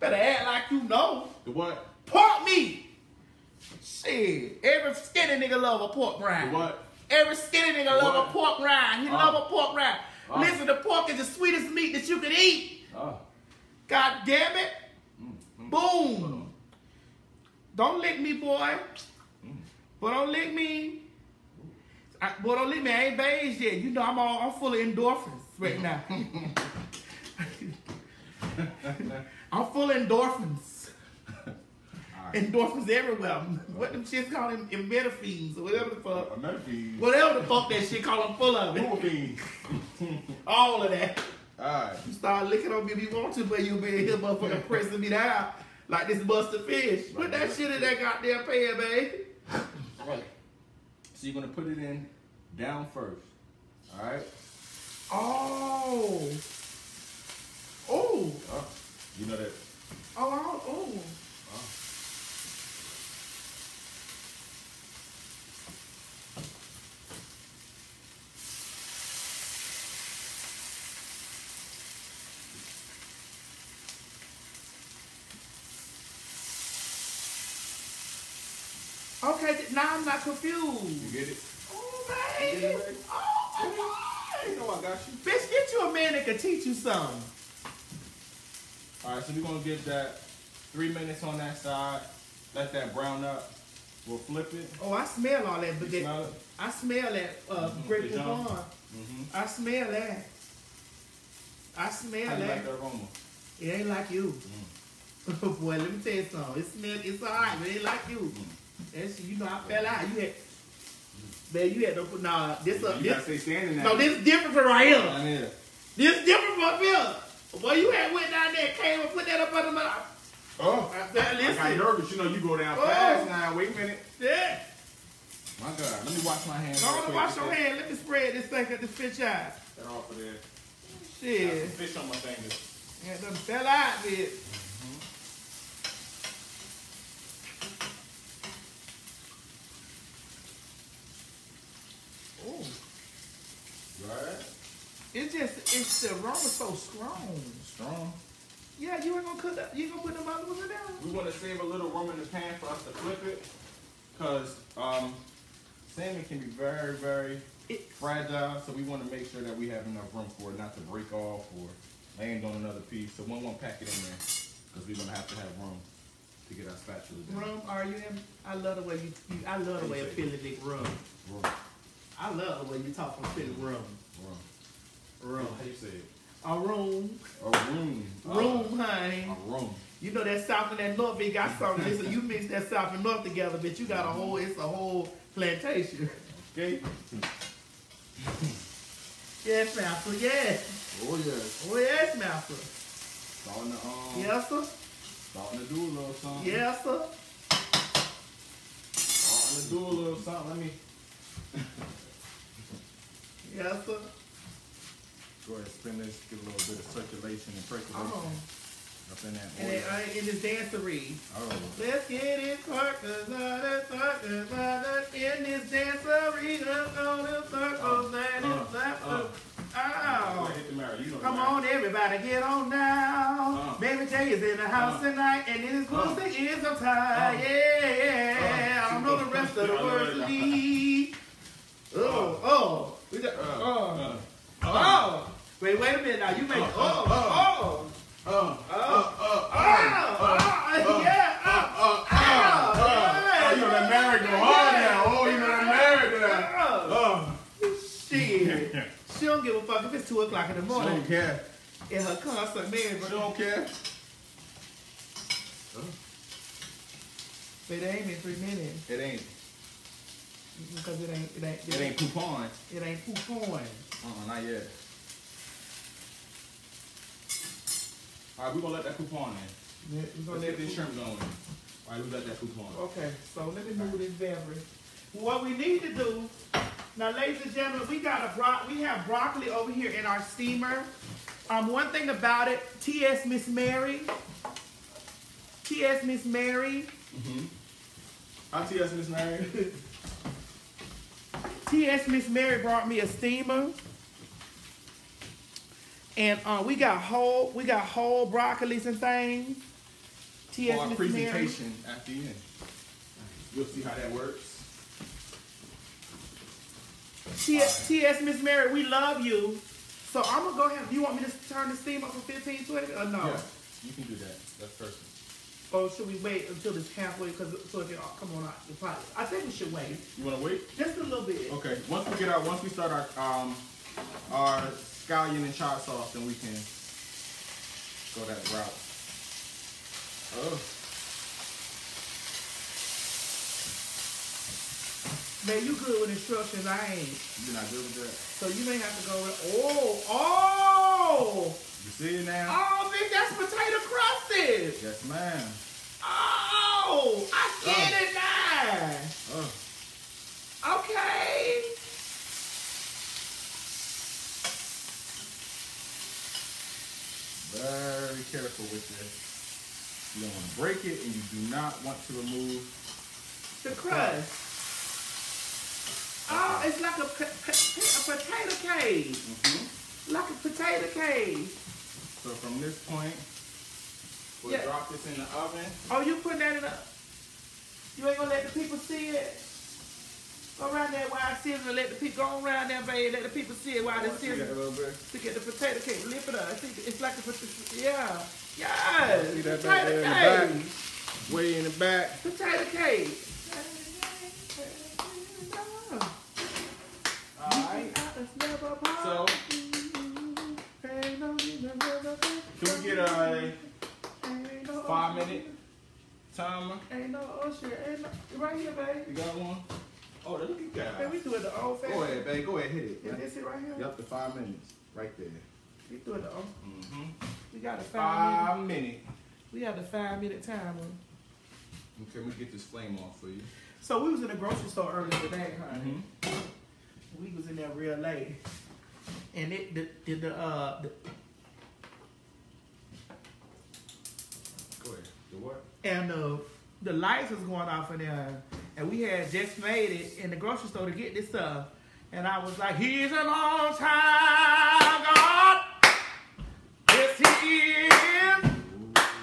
Better act like you know. The what? Pork meat. Shit. Every skinny nigga love a pork The rind. what? Every skinny nigga love What? a pork rind. He Uh. love a pork rind. Uh. Listen, the pork is the sweetest meat that you can eat. Oh. God damn it. Mm, mm. Boom. Don't lick me, boy. Mm. But don't lick me. I, boy, don't lick me. I ain't bathed yet. You know I'm all I'm full of endorphins right now. I'm full of endorphins. Alright. Endorphins everywhere. What them shits call them emetaphenes or whatever the fuck. A Whatever the fuck that shit call them full of it. Moving. All of that. Alright. You start licking on me if you want to, but you be here motherfucking pressing me down Like this busted fish. Put that shit in that goddamn pan, baby. Right. So you're gonna put it in down first. All right. Oh. Oh. Oh, you know that. Oh, oh. Okay, now You confused. get it? Oh, You baby. get it, baby? Oh, You know I got you. Bitch, get you a man that can teach you something. All right, so we're gonna give that three minutes on that side. Let that brown up. We'll flip it. Oh, I smell all that, You but that, smell it? I smell that uh, Mhm, grape Dijon. Mm-hmm. I smell that. I smell How you that. like the aroma? It ain't like you. Mm. Boy, let me tell you something. It smell, it's alright, but it ain't like you. Mm. That's you know I fell out. You had, man, you had to put nah. This up. You uh, gotta this standing no, this is different from right here. Down here. This different from up here. Boy, you had went down there, came and put that up under my. Oh, I said, I got listen, nervous. You know you go down Oh. fast now. Wait a minute. yeah. My God, let me wash my hands. Go on wash your that- hand. Let me spread this thing at the fish eye. That off of there. Got Shit. some fish on my fingers. Yeah, done fell out, bitch. Oh, Right. it's just it's the aroma so strong. Strong. Yeah, you ain't gonna cook that. You ain't gonna put them other ones in there. We want to save a little room in the pan for us to flip it, cause um, salmon can be very, very It, fragile. So we want to make sure that we have enough room for it not to break off or land on another piece. So one won't pack it in there, cause we're gonna have to have room to get our spatula down. Room? are you? in- I love the way you. you I love the way you feeling it rum. Room. I love the way you talk from feeling rum. Room. Rum. How you say it? A room. A room. Room, honey. A room. You know that south and that north, it got something. Listen, you mix that south and north together, but you got a whole, it's a whole plantation. Okay. Yes, master, yes. Oh yes. Oh, yes, master. Starting to um. Yes, sir. Starting to do a little something. Yes, sir. Starting to do a little something. Let me Yes, sir. Go ahead and spin this. Give a little bit of circulation and percolation Oh. up in that And then, uh, in this dancery. Oh. Let's get it circus, circus, circus, circus, in this dancery. To circles, and Uh, it's that. uh. Go Ow. ahead, hit the marrow. You know Come on, everybody, get on now. Uh. Baby J is in the house Uh. tonight, and this Uh. pussy is so tight. Uh. Yeah, Uh. I don't know the rest of the words it. to need. Oh, oh, we got, Uh, oh, uh, oh. Wait, wait a minute now. You make Uh, oh, uh, oh, uh, oh, uh, uh, oh, uh, oh, yeah, oh, uh, uh, oh, uh. Oh, you know that marriage go hard now. Oh, you know that marriage now. oh. Oh. Shit. She don't give a fuck if it's two o'clock in the morning. She don't care. In her concert, man, She but don't care. But it ain't been three minutes It ain't. because it ain't it ain't It ain't coupon. it ain't poop corn. Uh-uh, not yet. All right, we're gonna let that coupon in. Yeah, we gonna Let's let this shrimp going. All right, we let that coupon. Okay, so let me move this beverage. What we need to do now, ladies and gentlemen, we got a bro- we have broccoli over here in our steamer. Um, one thing about it, T.S. Miss Mary, T.S. Miss Mary, Mm-hmm. TS Miss Mary? T.S. Miss Mary brought me a steamer. And uh, we got whole we got whole broccolis and things. For our presentation at the end. You'll see how that works. T.S. T.S. Miss Mary, we love you. So I'm gonna go ahead. Do you want me to turn the steam up for 15, 20 or no? Yeah, you can do that. That's perfect. Or should we wait until it's halfway because so it can all come on out the pot? I think we should wait You wanna wait? just a little bit. Okay. Once we get our, once we start our um our scallion and char sauce, then we can go that route. Oh. Man, you good with instructions? I ain't. You're not good with that. So you may have to go. With, oh, oh, You see it now? oh, bitch, that's potato crusted. Yes, ma'am. Oh, I get it now. Uh, Okay. Very careful with this. You don't want to break it, and you do not want to remove. The crust. Oh, it's like a, a potato cake. hmm Like a potato cake. So from this point, we'll Yeah. drop this in the oven. Oh, you put that in a. You ain't gonna let the people see it. Go around there while it's sizzling. Let the people go around there, baby. Let the people see it while it's See that a sizzling. little bit. To get the potato cake, lift it up. See, It's like a potato. Yeah, oh, yeah. See that back potato there in the back? cake. Way in the back. Potato cake. Alright. So, can we get a five minute timer? Ain't no ocean. Ain't no, right here, babe. You got one? Oh, look at that. we do it the old fashioned. Go ahead, babe. Go ahead, hit it. Is this it right here? Yep, the five minutes. Right there. We do it the old. Mm-hmm. We got a five minute. Five minutes. We have the five minute timer. Okay, let me get this flame off for you. So we was in the grocery store earlier today, honey. Mm-hmm. We was in there real late, and it the the, the uh the, Go ahead. The what? and the the lights was going off in there, and we had just made it in the grocery store to get this stuff, and I was like, He's a long time God. Yes, He is.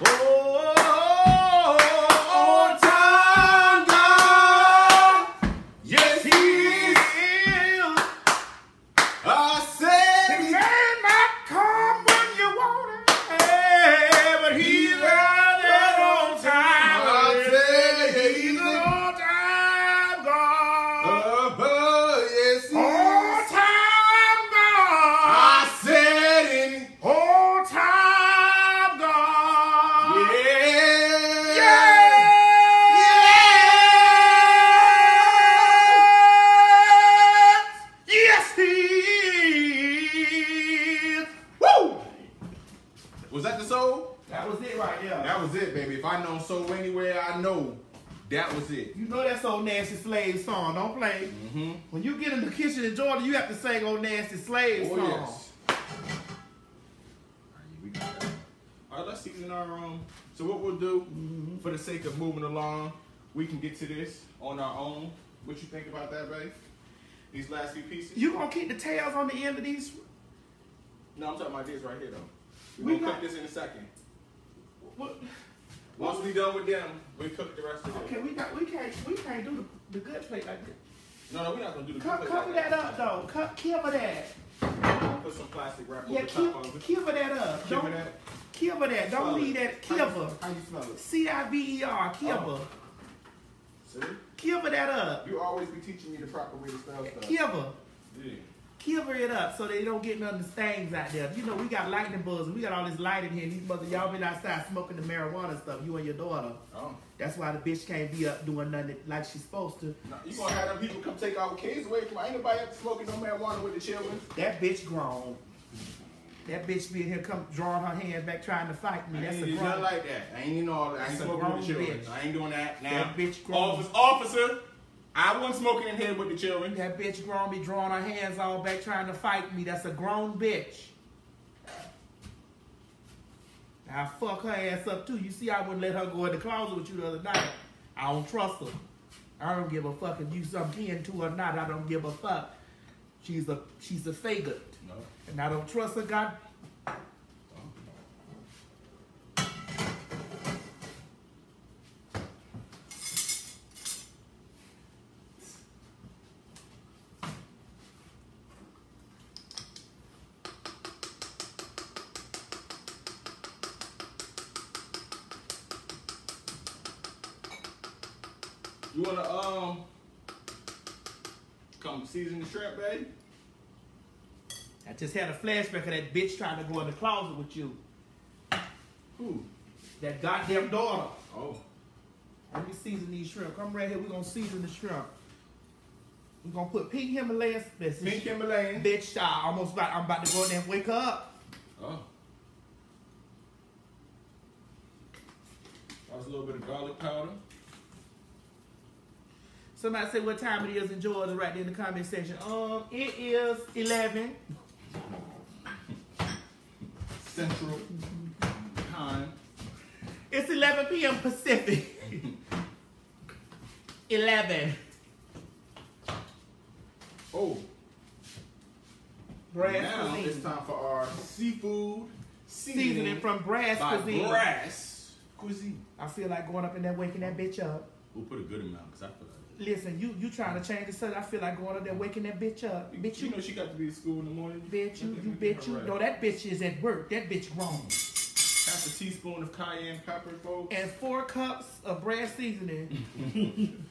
Oh, that's old Nasty Slave song. Don't play. Mm-hmm. When you get in the kitchen in Georgia, you have to sing old Nasty Slave Oh, song. yes. All right, we got that. All right, let's season our um. So what we'll do, for the sake of moving along, we can get to this on our own. What you think about that, babe? These last few pieces? You gonna keep the tails on the end of these? No, I'm talking about this right here, though. We We're gonna got- cook this in a second. What? Once we done with them, we cook the rest of it. Okay, we got we can't we can't do the, the good plate like this. No, no, we're not gonna do the Co- cook cover like that up though. Co- cover that. Put some plastic wrap Yeah, over the top of it. cover that up. Cover Don't that. cover that. Don't Smell leave it. that. Cover. How you smell it? C I V E R. Cover. Oh. See? Cover that up. You always be teaching me the proper way to spell stuff. Cover. Yeah. Cover it up so they don't get none of the stains out there. You know, we got lightning bugs and we got all this light in here. And these mother, y'all been outside smoking the marijuana stuff, you and your daughter. Oh. That's why the bitch can't be up doing nothing like she's supposed to. No, you gonna have them people come take our kids away from ain't nobody up smoking no marijuana with the children. That bitch grown. That bitch being here come drawing her hands back trying to fight me. I That's ain't a do nothing grown. like that. I ain't even all that. I ain't smoking with the children. bitch. I ain't doing that now. That bitch grown. Officer, officer, I wasn't smoking in here with the children. That bitch grown be drawing her hands all back trying to fight me. That's a grown bitch. I fuck her ass up too. You see, I wouldn't let her go in the closet with you the other night. I don't trust her. I don't give a fuck if you some kin to her or not. I don't give a fuck. She's a she's a faggot, No. and I don't trust her. God, You wanna um come season the shrimp, baby. I just had a flashback of that bitch trying to go in the closet with you. Who? That goddamn daughter. Oh. Let me season these shrimp. Come right here. We're gonna season the shrimp. We're gonna put pink Himalayas. This is Pink Himalayan. bitch. I almost about. I'm about to go in there and wake up. Oh. That was a little bit of garlic powder. Somebody say what time it is in Georgia right there in the comment section. Um, it is 11. Central Time. It's 11 p.m. Pacific. 11. Oh, Brass now cuisine. it's time for our seafood seasoning, Seasoning from Brass Cuisine. Brass Cuisine. I feel like going up in there waking that bitch up. We'll put a good amount because I feel like Listen, you you trying to change the subject. I feel like going up there waking that bitch up. Bitch, you you, know she got to be at school in the morning. bitch, you, you bitch, you. right. No, that bitch is at work. That bitch wrong. Half a teaspoon of cayenne pepper, folks. And four cups of brass seasoning.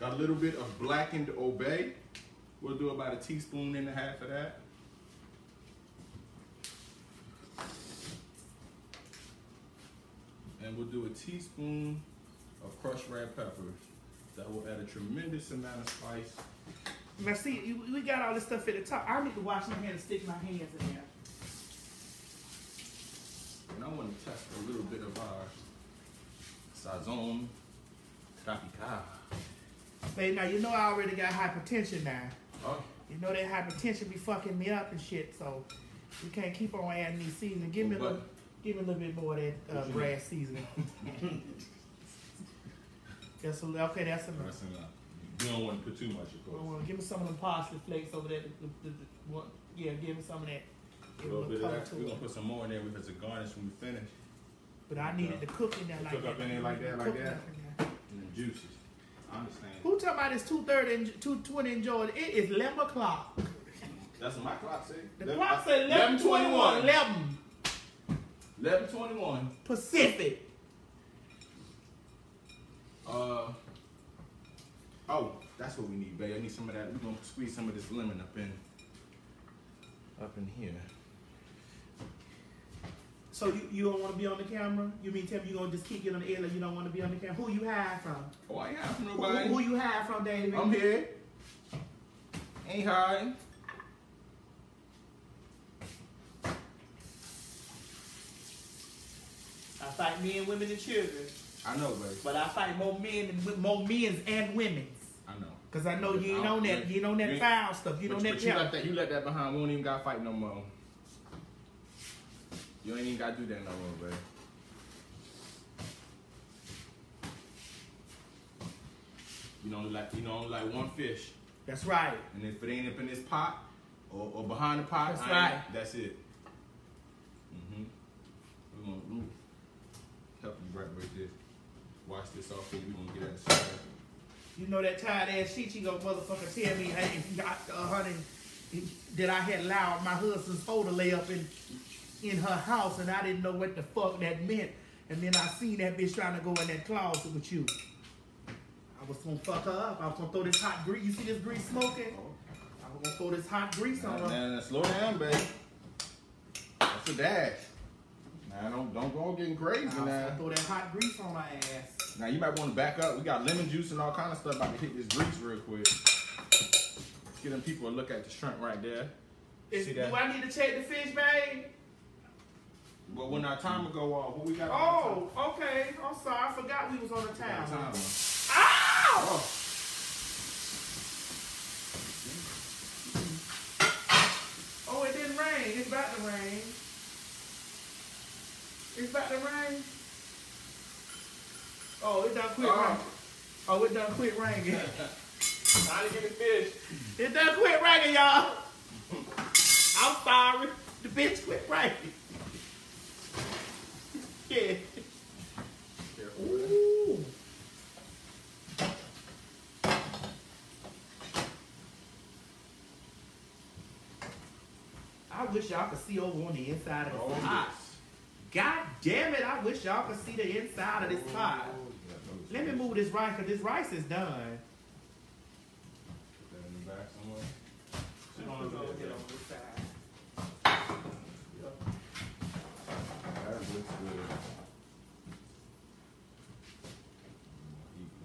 Got a little bit of blackened obey. We'll do about a teaspoon and a half of that. And we'll do a teaspoon of crushed red pepper. That will add a tremendous amount of spice. Now see, you- we got all this stuff at the top. I need to wash my hands and stick my hands in there. And I want to test a little bit of our sazon tropical. Babe, now you know I already got hypertension now. Oh, You know that hypertension be fucking me up and shit, so you can't keep on adding these seasoning. Give me a little, give me a little bit more of that uh, brass seasoning. that's a, okay. That's enough. pressing up. You don't want to put too much, of course. well, give me some of the parsley flakes over there. The, the, the, yeah, give me some of that. A little bit of that. We're gonna put some more in there because it's a garnish when we finish. But I needed to cook in there like Cook that. up in there like that, like Cook that? up in there. And the juices. I understand. Who talking about two thirty and two twenty in Georgia? It is eleven o'clock. That's what my clock say. The clock said eleven twenty one. 11:21. Eleven 1121. Pacific. Uh, oh, that's what we need, babe. I need some of that. We're gonna squeeze some of this lemon up in, up in here. So you, you don't want to be on the camera? You mean tell me you gonna just kick it on the air like you don't want to be on the camera? Who you hide from? Oh, I hiding from Who, nobody. who you hide from, David? I'm here. Ain't hiding. I fight men, women, and children, I know, but I fight more men and more men's and women's. I know. Cause I know you ain't on that, you ain't on that foul stuff. You but that you that you let that behind. We don't even got to fight no more. You ain't even got to do that no more, babe. You know, like you know, like one fish. That's right. And if it ain't up in this pot or, or behind the pot, That's right. That's it. Mm-hmm. We're gonna help you right with this. Wash this off here. We're gonna get started. You know that tired ass shit, she gonna motherfucker tell me, hey, uh, honey, that I had allowed my husband's photo lay up in in her house and I didn't know what the fuck that meant. And then I seen that bitch trying to go in that closet with you. I was gonna fuck her up. I was gonna throw this hot grease. You see this grease smoking? I was gonna throw this hot grease on her. now, now, slow down, babe. That's a dash. Now, don't don't go getting I crazy was now. gonna throw that hot grease on her ass. Now you might want to back up. We got lemon juice and all kind of stuff. About to hit this grease real quick. Get them people a look at the shrimp right there. Is, See do? I need to check the fish, babe? But when our timer go off, what we got? Oh, okay. I'm sorry. I forgot we was on the on the timer? Ow! Oh. Oh, it didn't rain. It's about to rain. It's about to rain. Oh, it done quit Oh. raining. Oh, it done quit raining. Time to get the fish. it done quit raining, y'all. I'm sorry. The bitch quit raining. Yeah. Ooh. I wish y'all could see over on the inside of Oh, this pot. God damn it, I wish y'all could see the inside of this pot. Let me move this rice, because this rice is done. Put that in the back somewhere. Sit I'm on gonna it. get on this side. That looks good.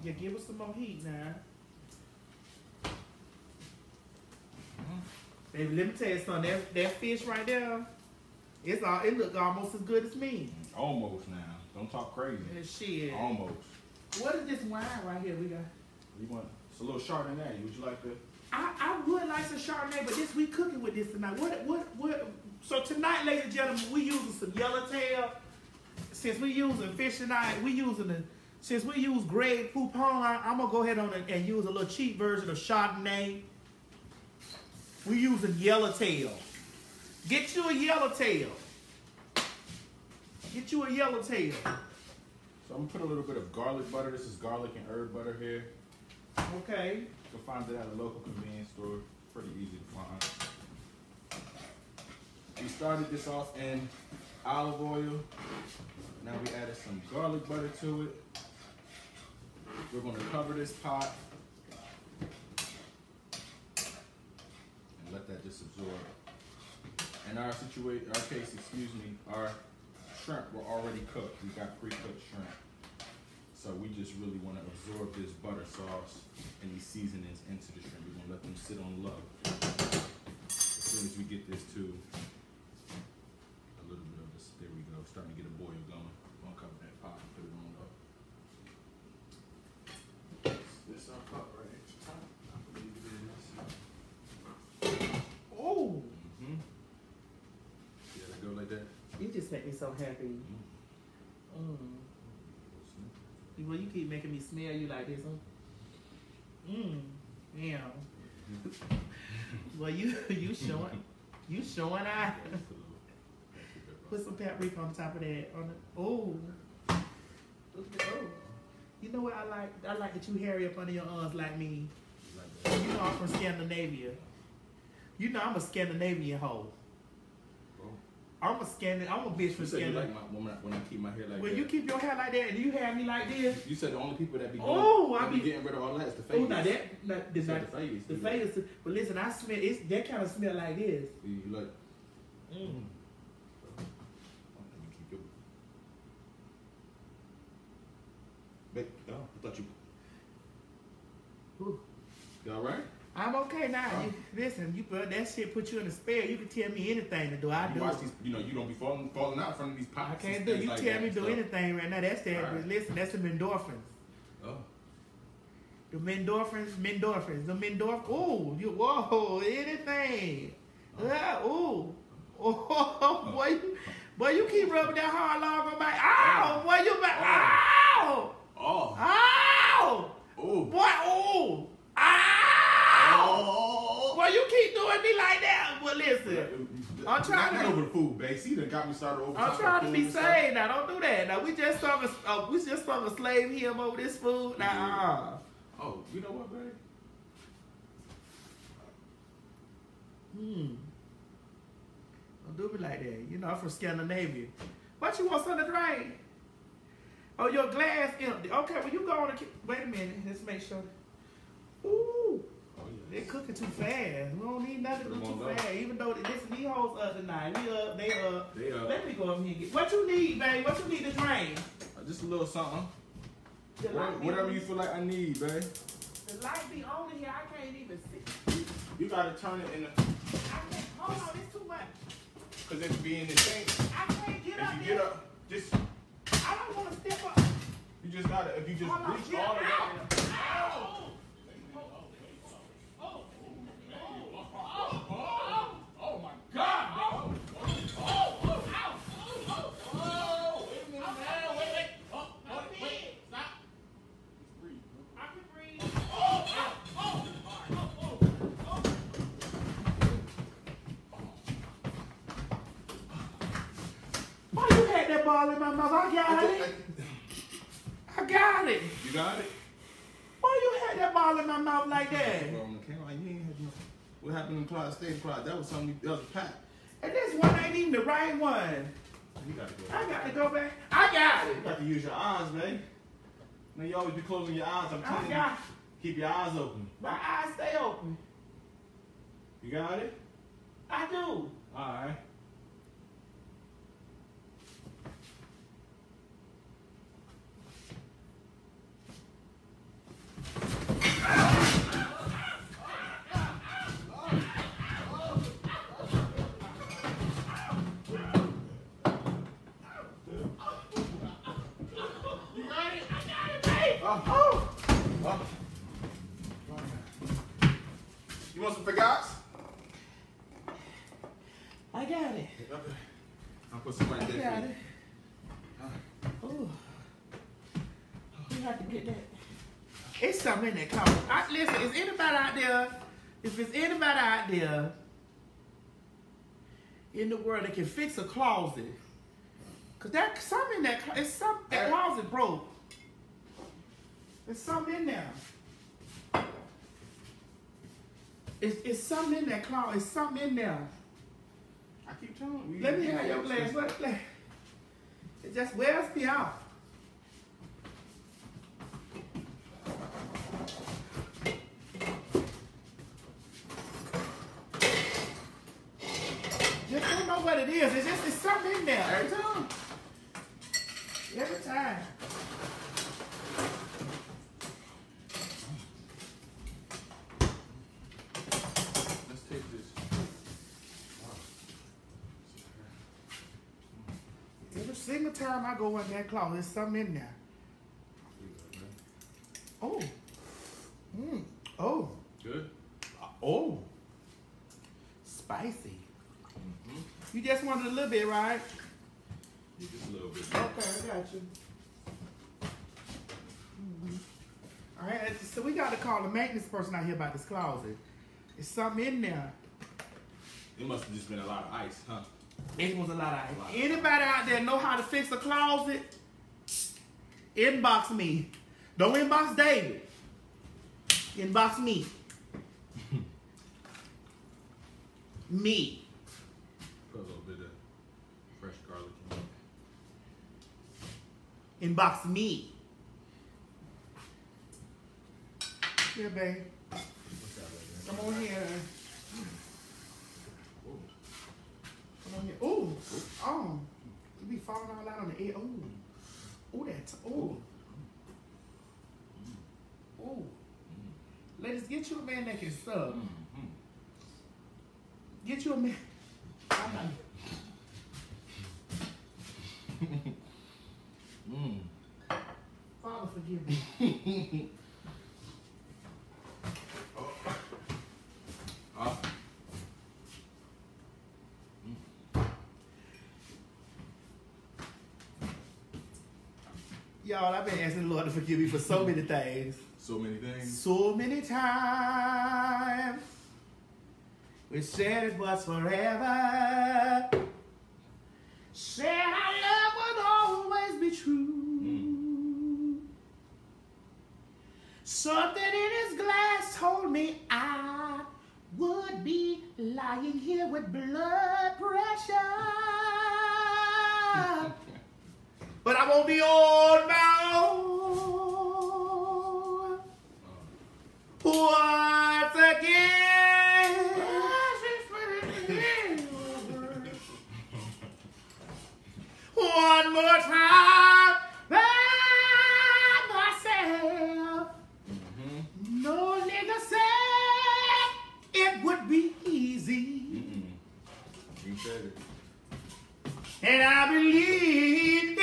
Yeah, give us some more heat now. Baby, let me tell you something. That, that fish right there, it's all it look almost as good as me. Almost now. Don't talk crazy. And shit. Almost. What is this wine right here we got? You want it's a little Chardonnay. Would you like to? I, I would like some Chardonnay, but this we cooking with this tonight. What what what? So tonight, ladies and gentlemen, we using some yellowtail. Since we using fish tonight, we using the. Since we use Grey Poupon, I, I'm gonna go ahead on and, and use a little cheap version of Chardonnay. We using yellowtail. Get you a yellowtail. Get you a yellowtail. So I'm gonna put a little bit of garlic butter. This is garlic and herb butter here. Okay. You can find it at a local convenience store. Pretty easy to find. We started this off in olive oil. Now we added some garlic butter to it. We're gonna cover this pot and let that just absorb. In our situation, our case, excuse me, our shrimp were already cooked. We got pre-cooked shrimp. So we just really want to absorb this butter sauce and these seasonings into the shrimp. We're gonna let them sit on low. As soon as we get this to a little bit of this, there we go, starting to get a boil going. We're gonna cover that pot and put it on low. This our pot right here. I believe it is. Oh, Mm-hmm. Yeah, that go like that. you just make me so happy. Mm. Well, you keep making me smell you like this, huh? Mmm. Damn. well, you you showing you showing out. Put some paprika on top of that. On the oh. Oh. You know what I like? I like that you hairy up under your arms like me. You know I'm from Scandinavia. You know I'm a Scandinavian hoe. Oh. I'm a Scandin. I'm a bitch from said you like my, when, I, when I keep my hair like When that. you keep your hair like that and you have me like this, You said the only people that be doing, Oh, I be be- getting rid of all that is the oh, face. now that, not, the, not, the face. the face. But listen, I smell it's that kind of smell like this. You you like. Mm. Let keep your. Babe, oh, I thought you. Ooh. You all right? I'm okay now. You, listen, you put that shit put you in a spell. You can tell me anything to do. I you do. watch these, you know, you don't be falling falling out in front of these I can't do. You like tell me do stuff. anything right now. That's that. Alright. Listen, that's the endorphins. Oh, The endorphins, endorphins, the endorphins. Ooh, you whoa, anything. Oh. Yeah, ooh. Oh, oh, boy, you, boy, you keep rubbing that hard log on my. Oh. Ow, boy, you back. Ow, oh, ow, oh, boy, ooh, ow. Boy, you keep doing me like that. Well, listen, I'm trying Not to- over food. See, you done got me started over. I'm trying to be stuff. sane. Now, don't do that. Now, we just saw a, uh, we just saw a slave him over this food. Uh. Oh, you know what, babe? Hmm. Don't do me like that. You know, I'm from Scandinavia. What you want something to drink? Oh, your glass empty. Okay, well, you go on and keep. Wait a minute. Let's make sure. Ooh, they're cooking too fast. We don't need nothing to do too low. fast. Even though this these hoes up tonight. We up, they up. They uh, Let me go up here and get. What you need, babe? What you need to drink? just a little something. The Whatever, light be whatever on- you feel like I need, babe. The light be on here. I can't even see. You gotta turn it in the, I can't. Hold on, it's too much. cause it be in the thing. I can't get up If you there. get up, just I don't want to step up. you just gotta. If you just Hold reach get all the way. out. in the- Ow. Oh my God! I can breathe. Why you had that ball in my mouth? I got it. I got it. You got it. Why you had that ball in my mouth like that? Well, on the camera, you ain't had no. What happened in Clyde State Clyde? That was something. That was a pack. And this one ain't even the right one. You gotta go. I got to go back. I got it. You got to use your eyes, man. Now you always be closing your eyes. I'm telling you, keep your eyes open. My eyes stay open. You got it. I do. All right. Some forgots? I got it. Okay. I'll put some right I there got for it. you. Ooh. You have to get that. It's something in that closet. I, listen, is anybody out there, if there's anybody out there in the world that can fix a closet, cause that something in that closet, it's some that closet broke. There's something in there. It's, it's something in that closet. It's something in there. I keep telling you. Let me have your glass. What glass? It just wears me out. Just don't know what it is. It's just it's something in there. Every time. Every time. Let's take this. Every single time I go in that closet, there's something in there. Oh. Mm. Oh. Good. Oh. Spicy. You just wanted a little bit, right? Yeah, just a little bit. Okay, I got you. Mhm. All right, so we got to call the maintenance person out here about this closet. There's something in there. It must have just been a lot of ice, huh? It was a lot of Wow. Anybody out there know how to fix a closet? Inbox me. Don't inbox David. Inbox me. me. Put a little bit of fresh garlic in. Inbox me. Yeah, babe. What's that right Come on here. Whoa. Come on here. Ooh. Oh. You be falling all out on the air. Ooh. Ooh, that's Ooh. Ooh. Ladies, get you a man that can sub. Mm-hmm. Get you a man. Mm. Father, forgive me. Y'all, I've been asking the Lord to forgive me for so many things. So many things. So many times. We said it was forever. Said our love would always be true. Something in his glass told me I would be lying here with blood pressure. But I won't be on my own. Once again. One more time by myself. Mm-hmm. No nigga said it would be easy. Mm-mm. You said it. And I believe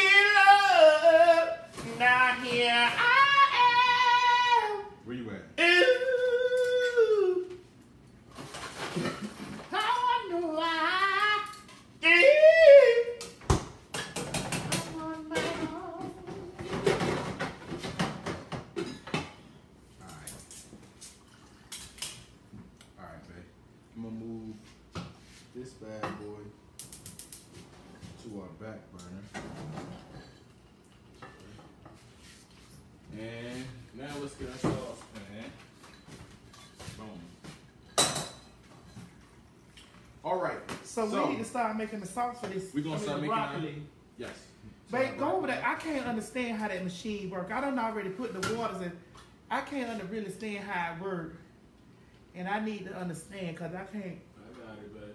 in love. Now here I am. Where you at? Ooh. I know I am. I'm on my own. Alright. Alright, babe. I'm gonna move this bad boy to our back burner. And now let's get our saucepan. Boom. Alright. So, we need to start making the sauce for this. We gonna I mean, start making our- broccoli. Yes. Babe, go over there. I can't understand how that machine work. I don't already put the waters in. I can't under- really understand how it work. And I need to understand because I can't. I got it, babe.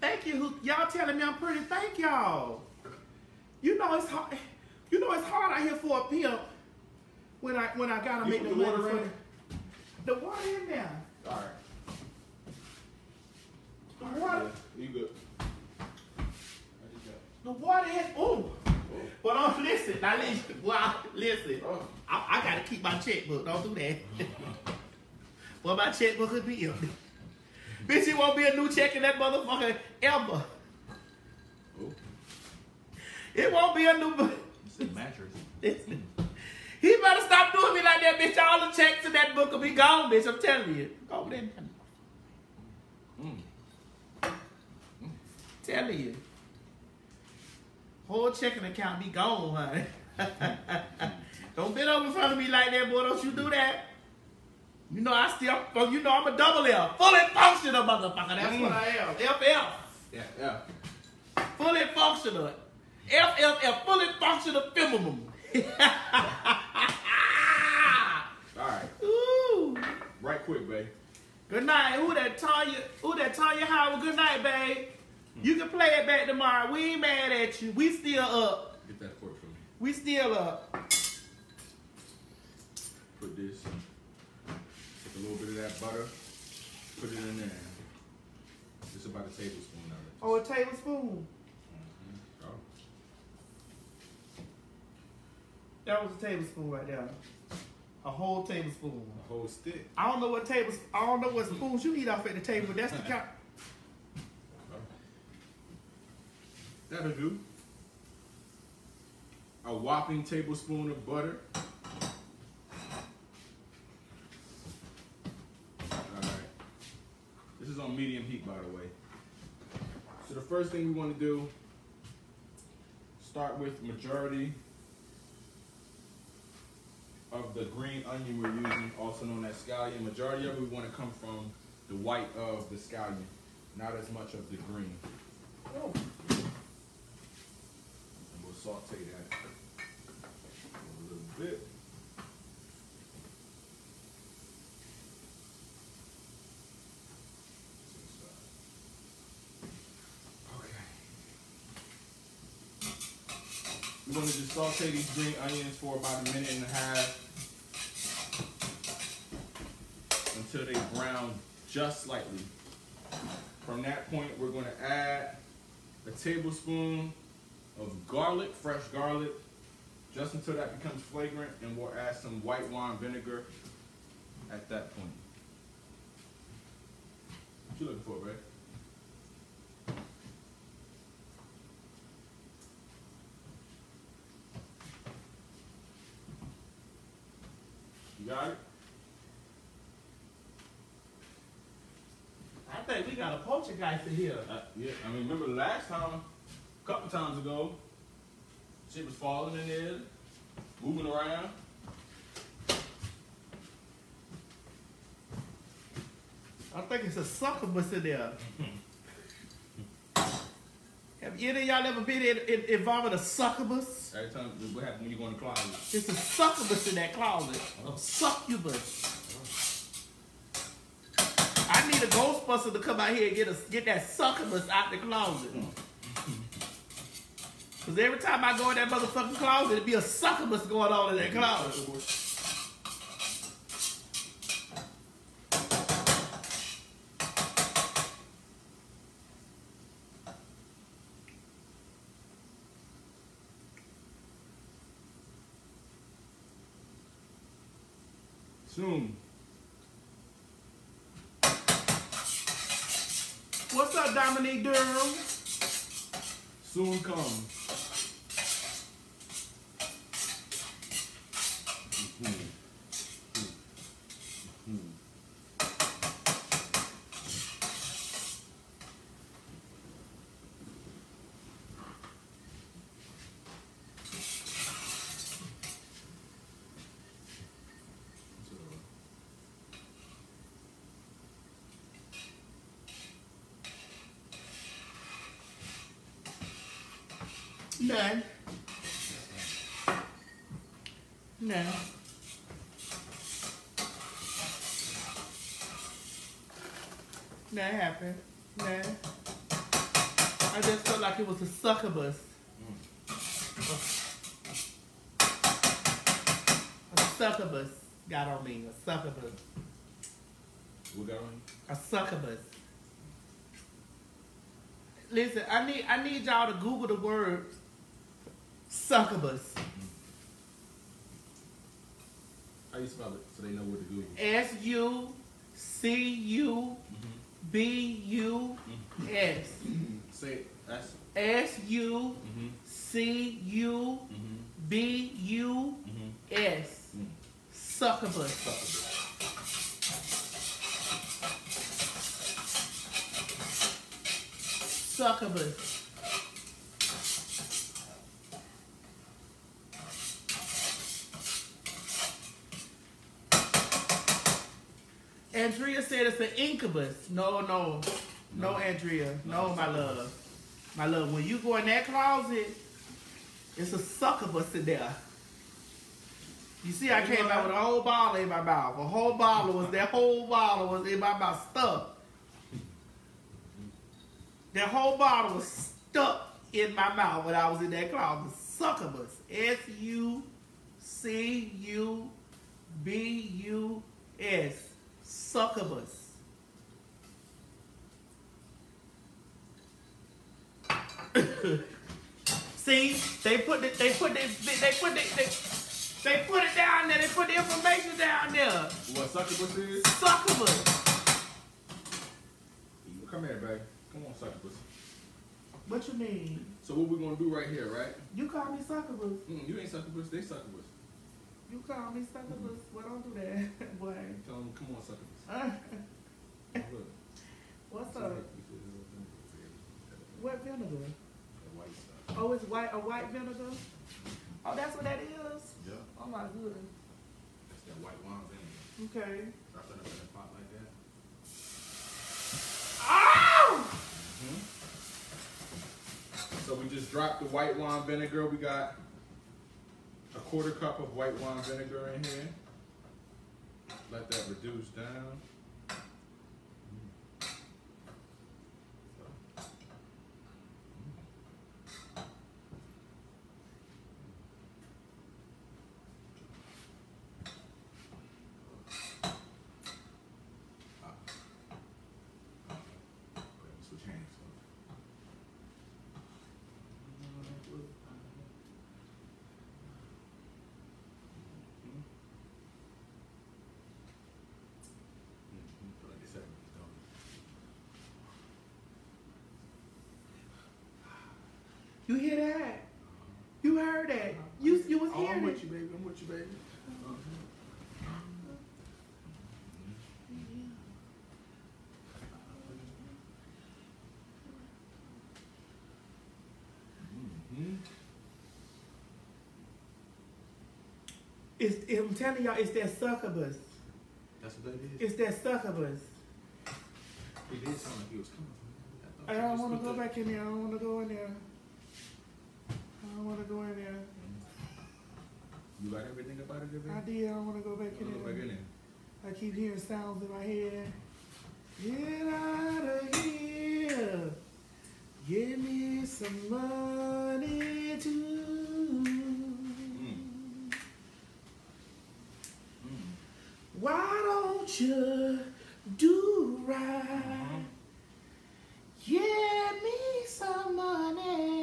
Thank you. Y'all telling me I'm pretty. Thank y'all. You know it's hard. You know it's hard out here for a pimp when I when I gotta You make the water? The, water in there. Alright. The water. You good. I just got The water in. Ooh. Oh. Well, don't listen. Now listen. Well, listen. Oh. I, I gotta keep my checkbook. Don't do that. well, my checkbook could be empty. Bitch, it won't be a new check in that motherfucker ever. Oh, It won't be a new. it's a mattress. He better stop doing me like that, bitch. All the checks in that book will be gone, bitch. I'm telling you. Go over there. Mm. Telling you. Whole checking account be gone, honey. Don't bend over in front of me like that, boy. Don't you do that. You know I still, you know I'm a double L. Fully functional motherfucker. That's what I am. FF. Yeah, yeah. Fully functional. FFF. Fully functional feminine. All right, Ooh. right quick, babe. Good night. Who that Tanya? Who that Tanya Howard? Good night, babe. Hmm. You can play it back tomorrow. We ain't mad at you. We still up. Get that fork for me. We still up. Put this. Take a little bit of that butter. Put it in there. Just about a tablespoon of it. Oh, a tablespoon. Oh. That was a tablespoon right there. A whole tablespoon. A whole stick. I don't know what tables. I don't know what spoons you eat off at the table. But that's the count. That'll do. A whopping tablespoon of butter. Alright. This is on medium heat, by the way. So the first thing we want to do, start with majority of the green onion we're using, also known as scallion. Majority of it we want to come from the white of the scallion, not as much of the green. Oh. And we'll saute that a little bit. We're gonna just saute these green onions for about a minute and a half until they brown just slightly. From that point, we're gonna add a tablespoon of garlic, fresh garlic, just until that becomes fragrant, and we'll add some white wine vinegar at that point. What you looking for? You got it? I think we got a poltergeist in here. Uh, yeah, I mean, remember the last time, a couple times ago, shit was falling in there, moving around. I think it's a succubus in there. Have any of y'all ever been in, in, involved in a succubus? Every time, what happens when you go in the closet? It's a succubus in that closet. A oh. succubus. Oh. I need a Ghostbuster to come out here and get us get that succubus out the closet. Oh. Cause every time I go in that motherfucking closet, it be a succubus going on in that closet. Soon. What's up, Dominique Durham? Soon come. None. None. That happened. Nah. I just felt like it was a succubus. A succubus got on me. A succubus. What got on you? A succubus. Listen, I need I need y'all to Google the words Succubus. How you spell it so they know what to Google? S U C U mm-hmm. B U S. Say. That's. S U. C U. B U. S. Mm. Succubus. Succubus. Andrea said it's an incubus. No, no, no, No. Andrea. No, No, my love. My love, when you go in that closet, it's a succubus in there. You see, I came out with a whole bottle in my mouth. A whole bottle was that whole bottle was in my mouth stuck. That whole bottle was stuck in my mouth when I was in that closet. Succubus. S U C U B U S. Succubus. See, they put it, they put it, they put it, they, they put it down there. They put the information down there. What succubus is? Succubus. Come here, babe. Come on, succubus. What you mean? So what we gonna do right here, right? You call me succubus. Mm, you ain't succubus. They succubus. You call me succubus. Well, don't do that, boy. Tell them, come on, succubus. What's up? you feel a little thing over here. What vinegar? That oh, white stuff. Oh, it's white. A white vinegar. Oh, that's what that is. Yeah. Oh my goodness. That's that white wine vinegar. Okay. Drop that up in the pot like that. Oh! Mm-hmm. So we just dropped the white wine vinegar. We got a quarter cup of white wine vinegar in here. Let that reduce down. Switch hands. Feel like they said, don't. You hear that? You heard that? You you was Oh, I'm with you, baby. I'm with you, baby. It's, I'm telling y'all, it's that succubus. That's what that is. It's that succubus. It did sound like he was coming. I don't want to go back in there. I don't want to go in there. I don't want to go in there. You got everything about it, baby? I did. I don't want to go back in wanna go back in there. there. I keep hearing sounds in my head. Get out of here. Give me some money too. Mm. Why don't you do right? Give me some money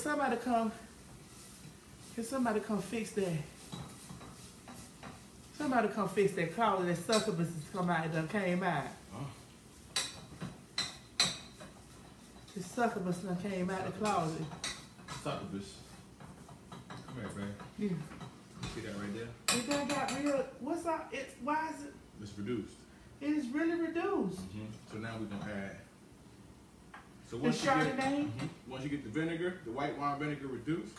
somebody come? Can somebody come fix that? Somebody come fix that closet. That succubus has come out. It done came out. Oh. The succubus done came out the closet. Succubus. Come here, babe. Yeah. See that right there? It done got real. What's up? It, why is it? It's reduced. It is really reduced. Mm-hmm. So now we're gonna add. So The once you get, Chardonnay. Mhm. once you get the vinegar, the white wine vinegar reduced,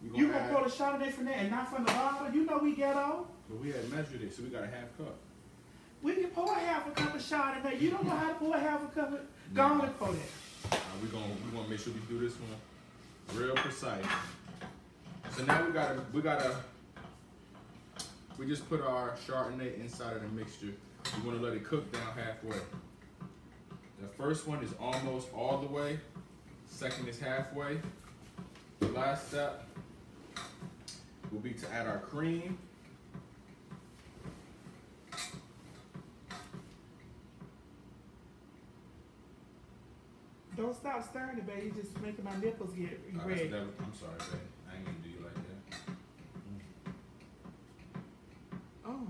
we You gonna gonna add. pour the Chardonnay from there and not from the bottle? You know we ghetto. But we had measured it, so we got a half cup. We can pour a half a cup of Chardonnay. You don't know how to pour a half a cup of. On and pour that. Uh, we gonna we gonna make sure we do this one real precise. So now we gotta we gotta we just put our Chardonnay inside of the mixture. We're gonna let it cook down halfway. The first one is almost all the way. Second is halfway. The last step will be to add our cream. Don't stop stirring it, baby. You're just making my nipples get red. that- I'm sorry, babe. I ain't gonna do you like that. Oh.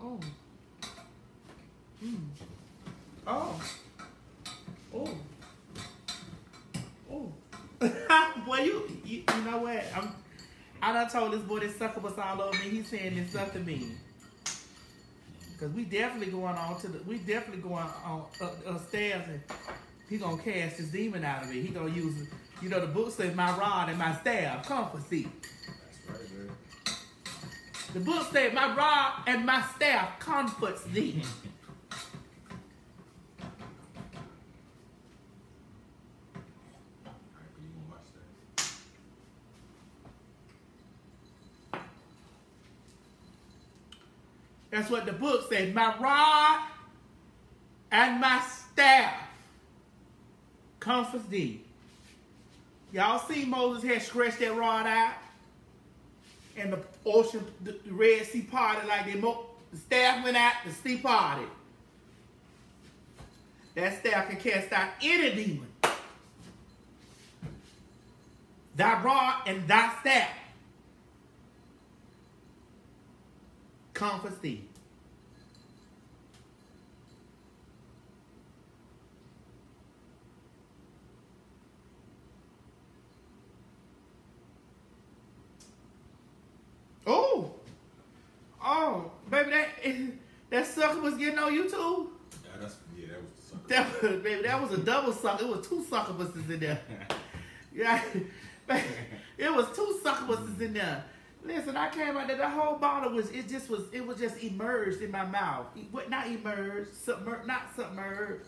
Oh. Mm. Oh. Oh. Oh. boy, you, you you know what? I'm I done told this boy this succubus all over me. He's saying this stuff to me. Cause we definitely going on to the we definitely going on up, upstairs and he gonna cast his demon out of me. He gonna use you know the book says my rod and my staff comfort seat. That's right, babe. The book said, My rod and my staff comforts thee. Alright, you gonna watch that? That's what the book said. My rod and my staff comforts thee. Y'all see Moses had stretched that rod out? And the ocean, the, Red Sea parted like the, mo- the staff went out, the sea parted. That staff can cast out any demon. Thy rod and thy staff comforts thee. Oh, oh, baby, that that sucker was getting on YouTube. Yeah, that's yeah, that was the sucker. That was, baby, that was a double sucker. It was two succubuses in there. Yeah, it was two succubuses in there. Listen, I came out there. The whole bottle was it just was it was just emerged in my mouth. What not emerged, submer not submerged.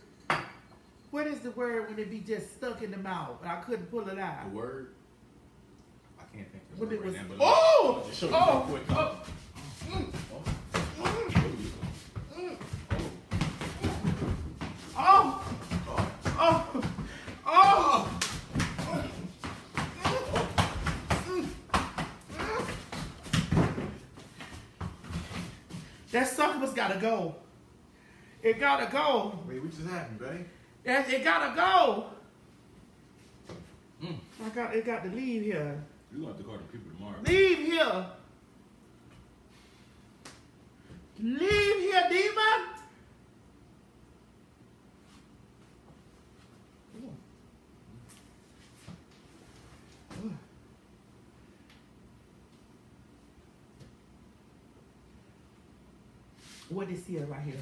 What is the word when it be just stuck in the mouth? and I couldn't pull it out. The word. I can't think of When the it word was right now, oh I'll just show you oh quick. oh. Mm, Oh, oh oh oh. That succubus gotta go. It gotta go. Wait, what just happened, babe? It, it gotta go. Mm. I got it got to leave here. You gonna have to call the people tomorrow. Leave here. Leave here, demon. What is here right here?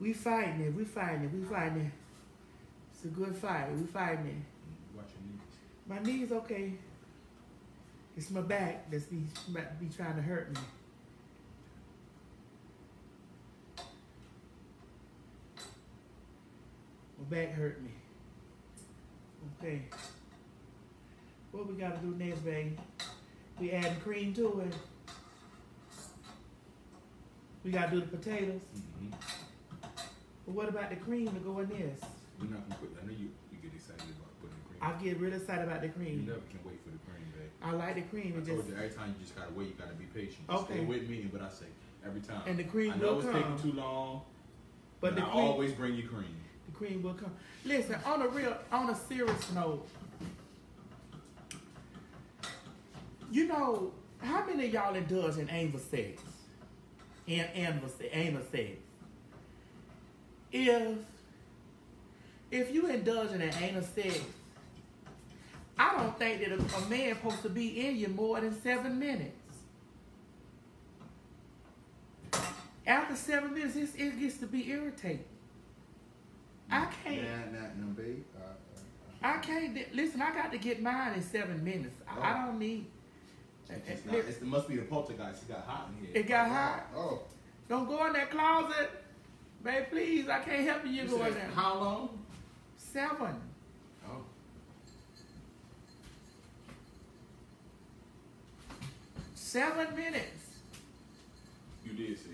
We fighting it. We fighting it. We fighting it. It's a good fight. We fighting it. Watch your knees. My knees okay. It's my back that's be be trying to hurt me. My back hurt me. Okay. What we gotta do next, baby? We adding cream to it. We gotta do the potatoes. Mm-hmm. But what about the cream to go in this? We're not gonna put. I know you. You get excited about putting cream. I get real excited about the cream. you never can wait for the cream, babe. I like the cream. I It told just you every time you just gotta wait. You gotta be patient. Just Okay. Stay with me, but I say every time. And the cream I know will it's come. taking too long, but but the I cream always bring you cream. the cream will come. Listen, on a real on a serious note, you know, how many of y'all indulge in anal sex? And anal anal sex. If if you indulge in an anal sex, I don't think that a, a man supposed to be in you more than seven minutes. After seven minutes, it's, it gets to be irritating. I can't. Nah, nah, no, babe. Uh, uh, I can't listen. I got to get mine in seven minutes. I, I don't need. It's it- not, it's, it must be the poltergeist. It got hot in here. it got hot. oh, Don't go in that closet, babe. Please, I can't help you. You You go in there. How long? Seven. Oh. Seven minutes. You did say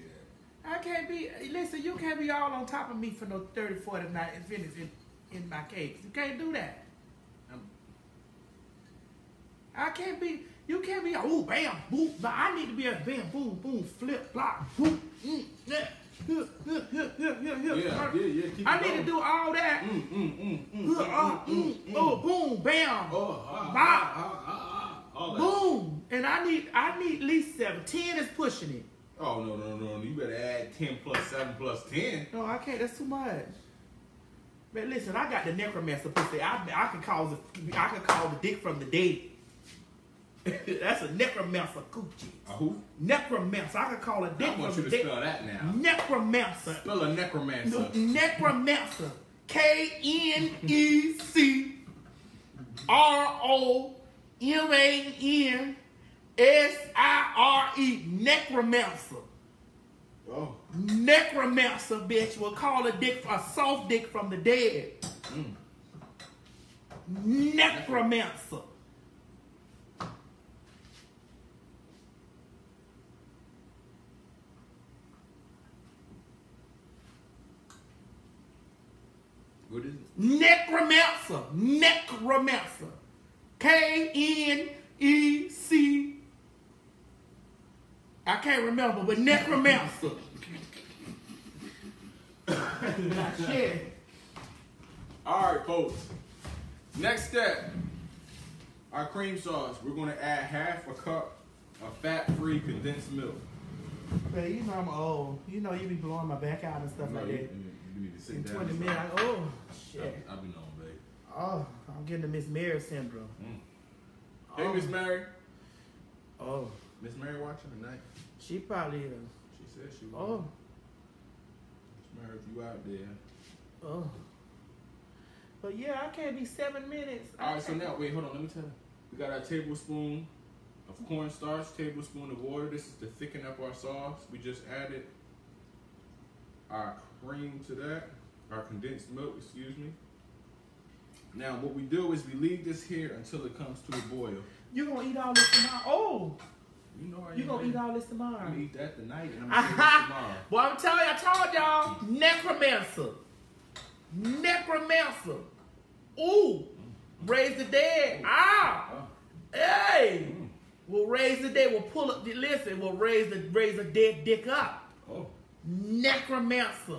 that. I can't be. Listen, you can't be all on top of me for no 30, 40 night and finish it. in my cakes. You can't do that. I can't be. You can't be. Oh, bam, boom. But I need to be a bam, boom, boom, flip, flop, boom, mm, yeah. Yeah, yeah, yeah, yeah, yeah, Yeah, yeah. Keep I need to do all that. Mm, mm, mm, mm, Uh, mm, uh, mm, mm, mm, Oh, boom, bam, Oh, ah, Bop. ah, ah, all that. boom, and I need I need at least seven. Ten is pushing it. Oh no no no no! You better add ten plus seven plus ten. No, I can't. That's too much. Man, listen, I got the necromancer pussy. I I can call the I can call the dick from the dead. That's a necromancer coochie. A who? Necromancer. I could call a dick I want you to spell that now. Necromancer. Spell a necromancer. Necromancer. K N E C R O M A N S I R E. Necromancer. Oh. Necromancer, bitch, will call a dick a soft dick from the dead. Mm. Necromancer. What is it? Necromancer. Necromancer. K N E C. I can't remember, but necromancer. Shit. All right, folks. Next step. Our cream sauce. We're gonna add half a cup of fat-free condensed milk. Man, you know I'm old. You know you be blowing my back out and stuff No, like you, that. you- you need to sit In down. 20 minutes, oh, shit. I've been on, babe. Oh, I'm getting the Miss Mary syndrome. Mm. Oh. Hey, Oh. Miss Mary. Oh, Miss Mary watching tonight. she probably is. She said she was. Oh, Miss Mary, if you out there. oh. But yeah, I can't be seven minutes. All right, so now wait, hold on. Let me tell you. We got our tablespoon of cornstarch, tablespoon of water. This is to thicken up our sauce. We just added our cream to that, our condensed milk. Excuse me. Now, what we do is we leave this here until it comes to a boil. You gonna eat all this tomorrow? Oh, You know I you gonna eat all this tomorrow? I'm gonna eat that tonight and I'm gonna tomorrow. Well, I'm telling you, I told y'all, necromancer, necromancer. Ooh, raise the dead. Ah, Oh, hey, mm. we'll raise the dead. We'll pull up. The listen, we'll raise the raise the dead dick up. oh. Necromancer.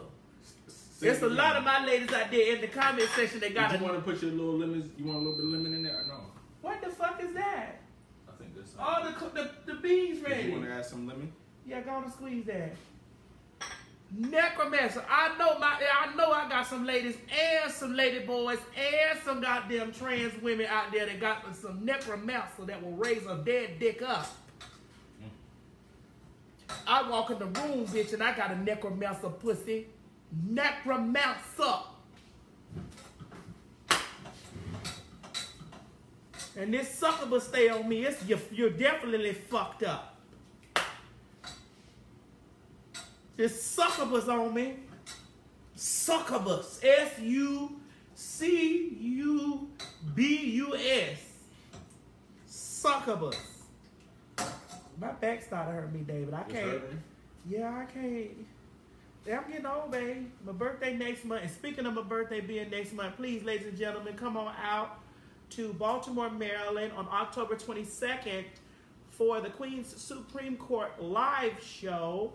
There's a lot of my ladies out there in the comment section that Did got you want to put your little lemons? You want a little bit of lemon in there or no? What the fuck is that? I think that's. Oh, the the, the beans Did ready. you want to add some lemon? Yeah, go on and squeeze that. Necromancer. I know my I know I got some ladies and some lady boys and some goddamn trans women out there that got some necromancer that will raise a dead dick up. Mm. I walk in the room, bitch, and I got a necromancer pussy. Necromancer. And this succubus stay on me. It's, you're, you're definitely fucked up. This succubus on me. Succubus. S U C U B U S. Succubus. My back started hurting me, David. I can't. Yeah, I can't. Yeah, I'm getting old, babe. My birthday next month. And speaking of my birthday being next month, please, ladies and gentlemen, come on out to Baltimore, Maryland on October 22nd for the Queen's Supreme Court live show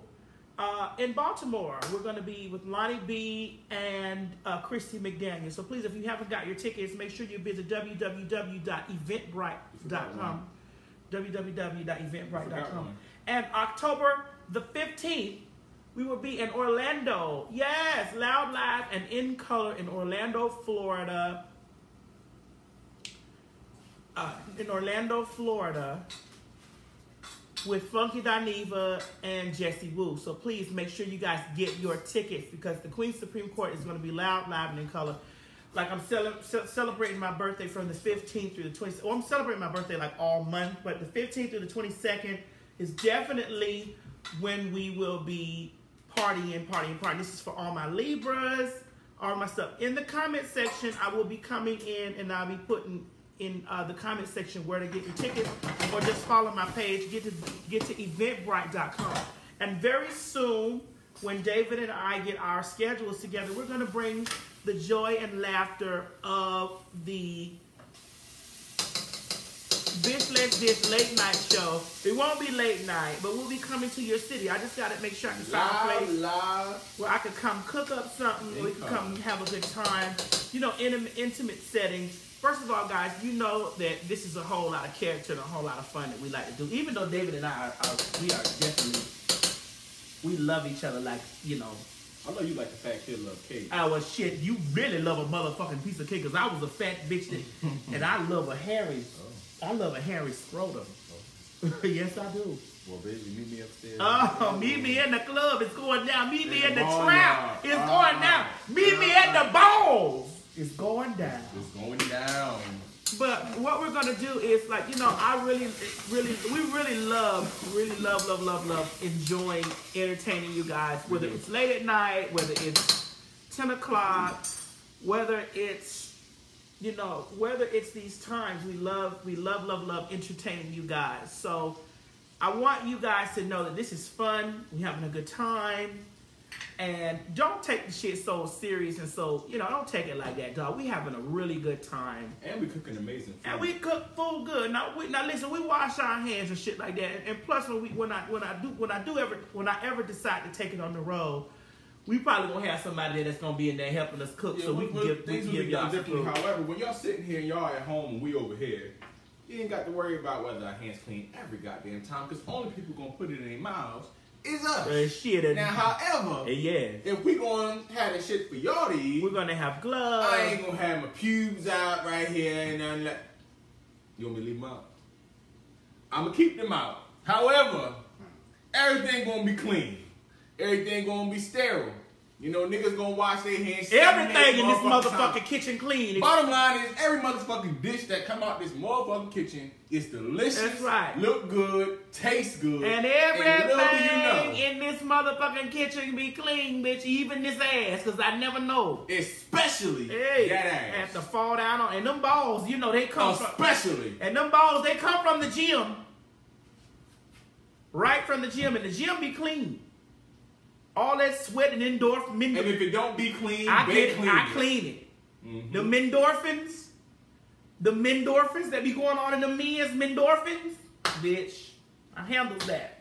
uh, in Baltimore. We're going to be with Lonnie B and uh, Christy McDaniel. So please, if you haven't got your tickets, make sure you visit www.eventbrite.com. Www.eventbrite.com. And October the 15th, we will be in Orlando. Yes, Loud Live and in color in Orlando, Florida. Uh, in Orlando, Florida, with Funky Dineva and Jesse Wu. So please make sure you guys get your tickets because the Queen Supreme Court is going to be loud, live, and in color. Like I'm ce- celebrating my birthday from the 15th through the 20th. Well, I'm celebrating my birthday like all month, but the 15th through the 22nd is definitely when we will be partying, partying, partying. This is for all my Libras, all my stuff. In the comment section, I will be coming in and I'll be putting in uh, the comment section where to get your tickets or just follow my page. Get to get to eventbrite.com. And very soon, when David and I get our schedules together, we're going to bring the joy and laughter of the Bitch Let's Dish late night show. It won't be late night, but we'll be coming to your city. I just gotta make sure I can find a place where I could come cook up something, we could come have a good time. You know, in an intimate setting. First of all, guys, you know that this is a whole lot of character and a whole lot of fun that we like to do. Even though David and I are, are we are definitely we love each other like you know. I know you like the fat kid love cake. I was shit. You really love a motherfucking piece of cake because I was a fat bitch that, and I love a hairy. I love a hairy scrotum. yes, I do. Well, baby, meet me upstairs. Oh, meet me in the club. It's going down. Meet me In the trap. It's going down. Ah. Meet me at the balls. It's going down. It's going down. But what we're gonna do is like you know I really, really, we really love, really love, love, love, love enjoying entertaining you guys. Whether it's late at night, whether it's ten o'clock, whether it's you know whether it's these times we love, we love, love, love entertaining you guys. So I want you guys to know that this is fun. We're having a good time. And don't take the shit so serious and so, you know, don't take it like that, dog. We having a really good time. And we cooking amazing food. And we cook food good. Now, we, now listen, we wash our hands and shit like that. And, and plus, when we when I when I do when I do ever when I ever decide to take it on the road, we probably gonna have somebody there that's gonna be in there helping us cook, so we can give we things can give y'all differently. food. However, when y'all sitting here and y'all at home and we over here, you ain't got to worry about whether our hands clean every goddamn time because only people gonna put it in their mouths is us. Uh, shit, Now, however, and yeah, if we gonna have that shit for y'all to eat, we're gonna have gloves. I ain't gonna have my pubes out right here and nothing like. You want me to leave them out? I'm gonna keep them out. However, everything gonna be clean. Everything gonna be sterile. You know, niggas gonna wash their hands. Everything in this motherfucking kitchen clean. Bottom line is, every motherfucking dish that come out this motherfucking kitchen is delicious. That's right. Look good, taste good, And everything you know, in this motherfucking kitchen be clean, bitch. Even this ass, cause I never know. especially Hey, that ass. have to fall down on, and them balls, you know, they come from, especially. and them balls, they come from the gym, right from the gym, and the gym be clean. All that sweat and endorphin, And if it don't be clean, I get clean I it. clean it. Mhm. The endorphins, the endorphins that be going on in the men's endorphins, bitch. I handle that.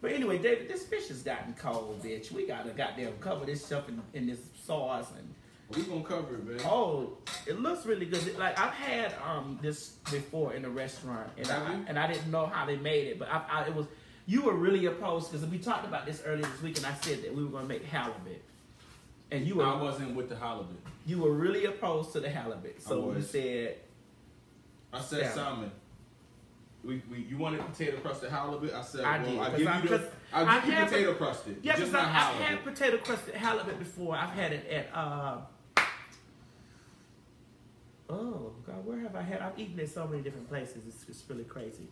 But anyway, David, this fish has gotten cold, bitch. We gotta goddamn cover this stuff in, in this sauce and We gonna cover it, man. oh, it looks really good. Like I've had um this before in a restaurant, and I and I didn't know how they made it, but I, I it was you were really opposed because we talked about this earlier this week, and I said that we were gonna make halibut, and you were I wasn't with the halibut. you were really opposed to the halibut. So I you said I said Salmon. salmon. We, we, you wanted potato crusted halibut? I said, I well, did, I give I- you the, I'll I give you potato crusted, Yeah, because I've had potato crusted halibut before. I've had it at uh oh god, where have I had? I've eaten it so many different places. It's, it's really crazy.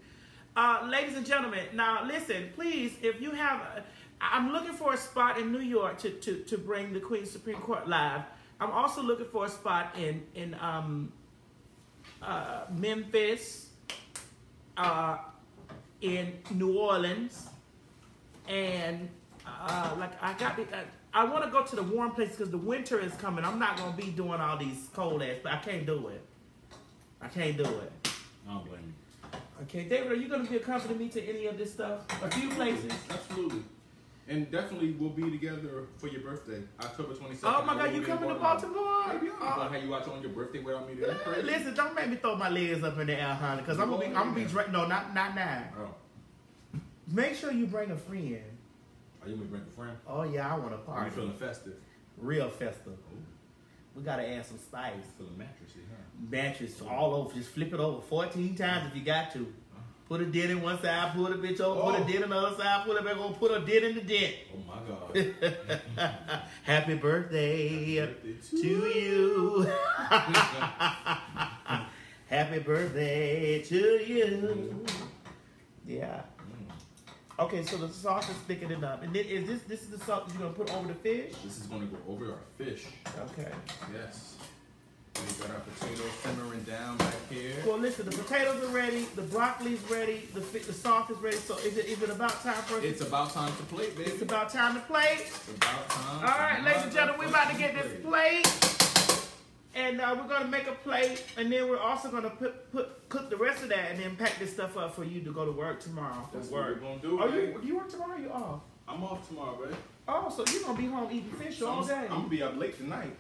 Uh, ladies and gentlemen, now listen, please, if you have, a, I'm looking for a spot in New York to, to, to bring the Queen Supreme Court live. I'm also looking for a spot in in um, uh, Memphis, uh, in New Orleans, and uh, like I got the, uh, I want to go to the warm place because the winter is coming. I'm not gonna be doing all these cold ass, but I can't do it. I can't do it. I don't blame. Okay, David, are you gonna be accompanying me to any of this stuff? A few places. Absolutely. And definitely we'll be together for your birthday, October 22nd. Oh my God, you coming to Baltimore? Maybe I'm Oh. gonna uh, have you out on your birthday without me there. You crazy? Listen, don't make me throw my legs up in the air, honey, because I'm gonna be, I'm gonna be dra- no, not not now. Oh, Make sure you bring a friend. are you gonna bring a friend? Oh yeah, I want a Are you feeling festive? real festive. Oh, We gotta add some spice. feeling mattressy, huh? Mattress all over. Just flip it over 14 times if you got to. Put a dent in one side, put a bitch over, put Oh. a dent in the other side, put it back on, put a dent in the dent. Oh my God. Happy birthday Birthday to you. Happy birthday to you. Yeah. Okay, so the sauce is thickening up. And then is this this is the sauce you're gonna put over the fish? This is gonna go over our fish. Okay. Yes. We got our potatoes simmering down back here. Well, listen, the potatoes are ready, the broccoli's ready, the the sauce is ready. So is it is it about time for us? It's about time to plate, baby. It's about time to play. It's about time. All right, ladies and gentlemen, we're about to get this plate. And uh, we're gonna make a plate, and then we're also gonna put, put cook the rest of that, and then pack this stuff up for you to go to work tomorrow. For That's what work. we're gonna do, Are you do you work tomorrow? Or you off? I'm off tomorrow, babe. Oh, so you're gonna be home eating fish So all I'm, day? I'm gonna be up late tonight.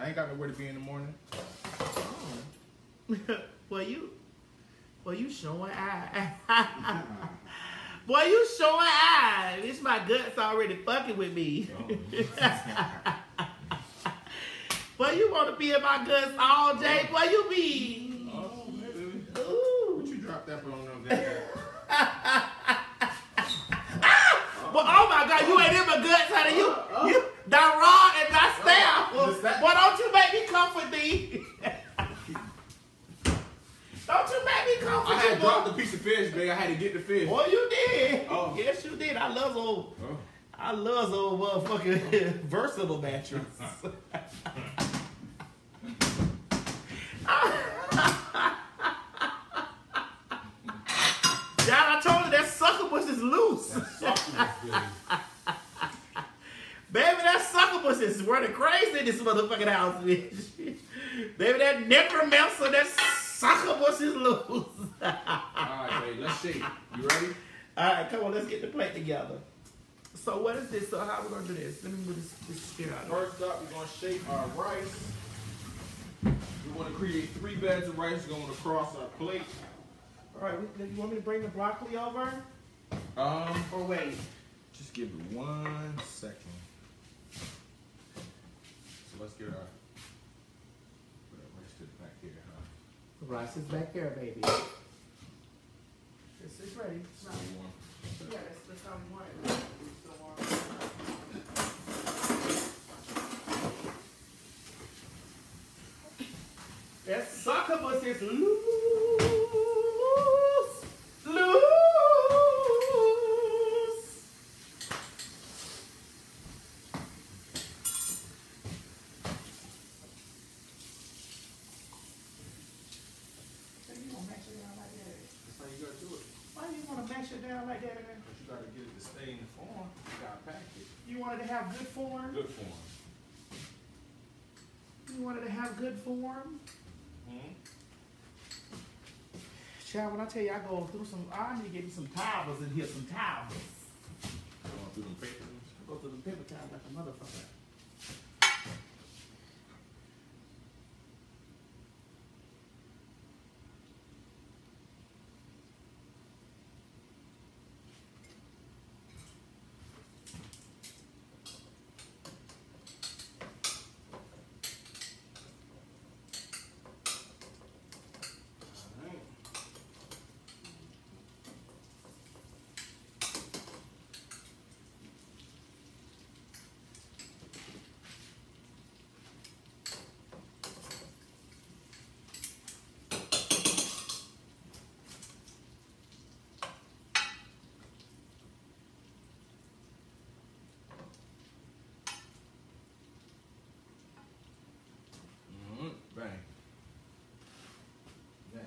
I ain't got nowhere to be in the morning. Oh. well, you, well, you showing eye. Boy, you showing eye. This my guts already fucking with me. Boy, you want to be in my guts all day. Boy, you be. Oh. Ooh. What you dropped that on them there? But oh my God, you ain't in my guts, honey. You, uh-uh. you, uh-uh. that raw and that staff. Just that- Boy, don't you make me comfort thee. don't you make me comfort I had boy. dropped a piece of fish, babe. I had to get the fish. Boy, you did. Oh. Yes, you did. I love those. Oh. I love those motherfucking versatile mattress. John, I told you that succubus is loose. Baby, that succubus is running crazy in this motherfucking house, bitch. Baby, that necromancer, that succubus is loose. Alright, babe, let's shake. You ready? All right, come on, let's get the plate together. So what is this? So how we gonna do this? Let me move this, this spear out. of the way. First up, we're gonna shake our rice. We want to create three beds of rice going across our plate. All right, you want me to bring the broccoli over? Um, Or wait? just give it one second. So let's get our put rice to the back here, huh? The rice is back there, baby. This is ready. So we want- Yeah, that's, that's how we want it. We still want it. That succubus is loose. Loose. So you gonna mash it down like that? That's how you gotta do it. Why do you wanna mash it down like that? man? But you gotta get it to stay in the form. You gotta pack it. You wanted to have good form? Good form. You wanted to have good form? Hmm? Child, when I tell you I go through some, I need to get me some towels in here, some towels. Going through them papers. I go through the paper towels like a motherfucker. Alright. Mhm, Bang. Now.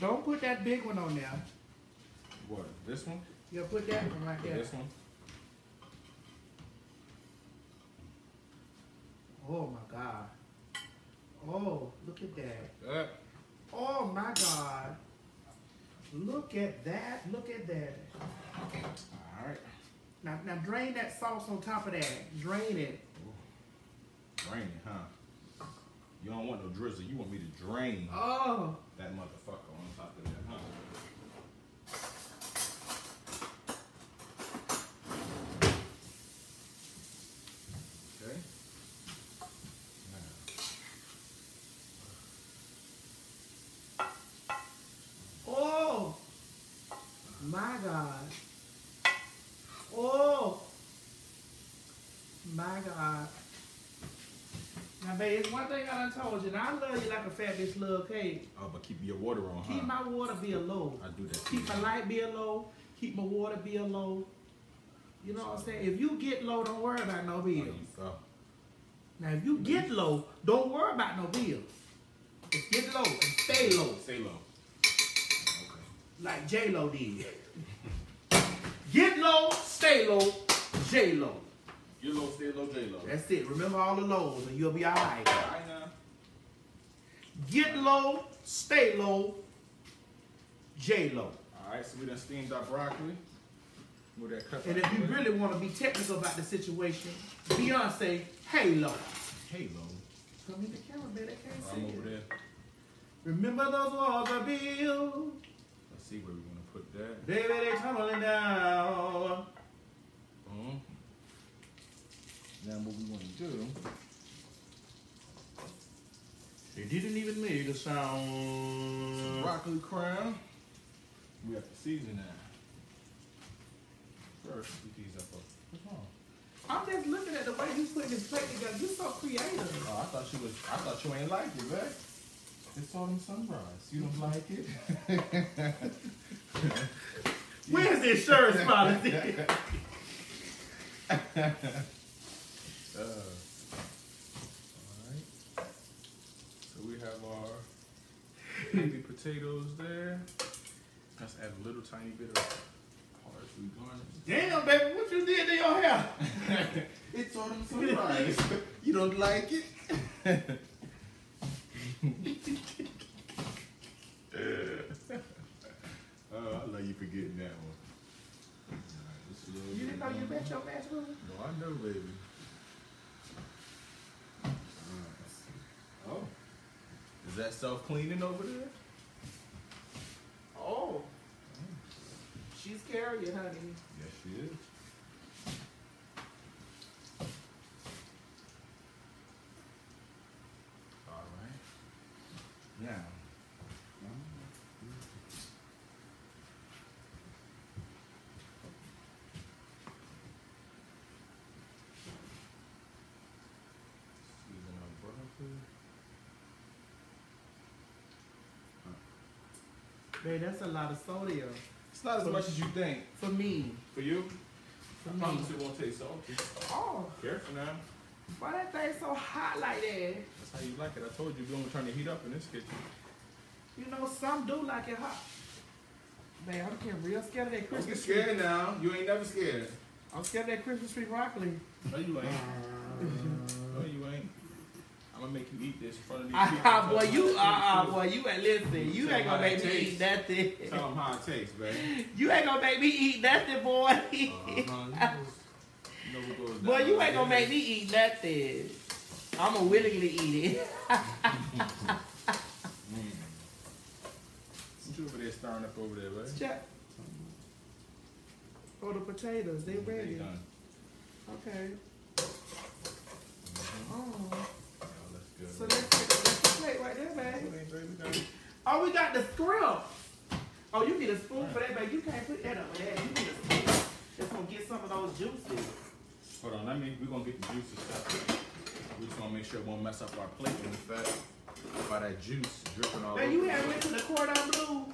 Don't put that big one on there. What? This one? Yeah, put that one right there. This one? Oh my God. Oh, look at that. That. Oh my God. Look at that. Look at that. Alright. Now, now drain that sauce on top of that. Drain it. Drain it, huh? You don't want no drizzle. You want me to drain Oh. that motherfucker on top of that, huh? Okay. Now, Oh. My God. Oh. My God. Now, babe, it's one thing I done told you. Now, I love you like a fat bitch love cake. oh, but keep your water on, huh? Keep my water bill low. I do that. Keep my light bill low. Keep my water bill low. You know what I'm saying? If you get low, don't worry about no oh, you bills. Now, if you get low, don't worry about no bills. Just get low and stay low, Stay low. Okay. like J Lo did. get low, stay low, J Lo. You're low, stay low, J Lo. That's it. Remember all the lows and you'll be alright. Alright now. Get low, stay low, J Lo. Alright, so we done steamed our broccoli. With that cut And if you really want to be technical about the situation, Beyonce, Halo. Halo. Come in the camera, man. I can't see I'm over it. there. Remember those walls I built? Let's see where we're gonna put that. Baby, they tumbling down. Mhm. Now what we wanna do. They didn't even make a sound. Broccoli crown. We have to season that. First, put these up. What's wrong? I'm just looking at the way you putting this plate together. You're so creative. Oh, I thought you was. I thought you ain't like it, man. It's autumn sunrise. You don't like it? Where's this shirt spot? Uh. So we have our baby potatoes there. Let's add a little tiny bit of parsley garnish. Damn, baby, what you did to your hair? It's autumn sunrise. you don't like it? Uh, I love you for getting that one. Alright, just a little You didn't know you more. bet your match with No, I know, baby. Oh. Is that self cleaning over there? Oh. She's carrying, honey. Yes, she is. All right. Now, season our broccoli. Babe, that's a lot of sodium. It's not as much as you think. For me. For you, For I me. promise it won't taste salty. Oh, Careful now. why that thing so hot like that? That's how you like it. I told you we don't turn the heat up in this kitchen. You know, some do like it hot. Man, I'm getting real scared of that Don't Christmas get tree. scared now. You ain't never scared. I'm scared of that Christmas tree broccoli. No, you ain't. No, you ain't. I'm gonna make you eat this in front of these people. Ah, boy, you, uh, uh, boy, you ain't listen. You ain't gonna make me tastes. eat nothing. Tell them how it tastes, baby. You ain't gonna make me eat nothing, boy. Uh-huh. You know, you know what goes Boy, you ain't gonna make me eat nothing. I'ma willingly eat it. Mm. What you over there stirring up over there, baby? Check. Oh, the potatoes, they ready. done. Okay. Mhm. Oh, Oh. So that's, that's the plate right there, man. Okay, baby. Oh, we got the script. Oh, you need a spoon for that, baby. You can't put that up there. You need a spoon. Just gonna get some of those juices. Hold on, let me. We're gonna get the juices separate. We just wanna make sure it won't mess up our plate in fact by that juice dripping all Man, over. you had went to the cordon bleu.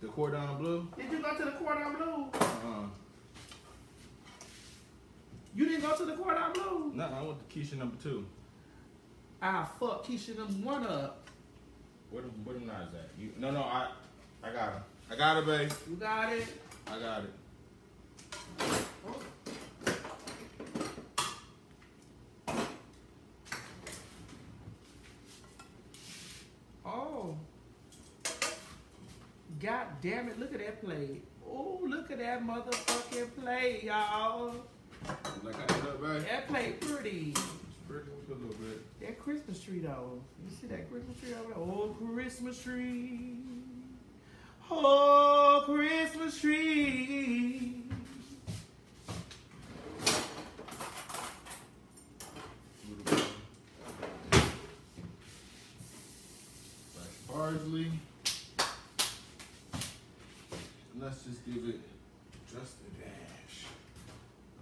the cordon bleu. Did you go to the cordon bleu? Uh, You didn't go to the cordon bleu? no, I want the Keisha number two. Ah, fuck, Keisha them one up. Where them, where them knives at? You, no, no, I, I got her. I got her, babe. You got it? I got it. Oh. God damn it, look at that plate. Oh, look at that motherfucking plate, y'all. Like I did up, babe. That plate pretty. Sprinkle a little bit. That Christmas tree though. You see that Christmas tree over there? Oh, Christmas tree. Oh, Christmas tree. A little bit. Fresh parsley. Let's just give it just a dash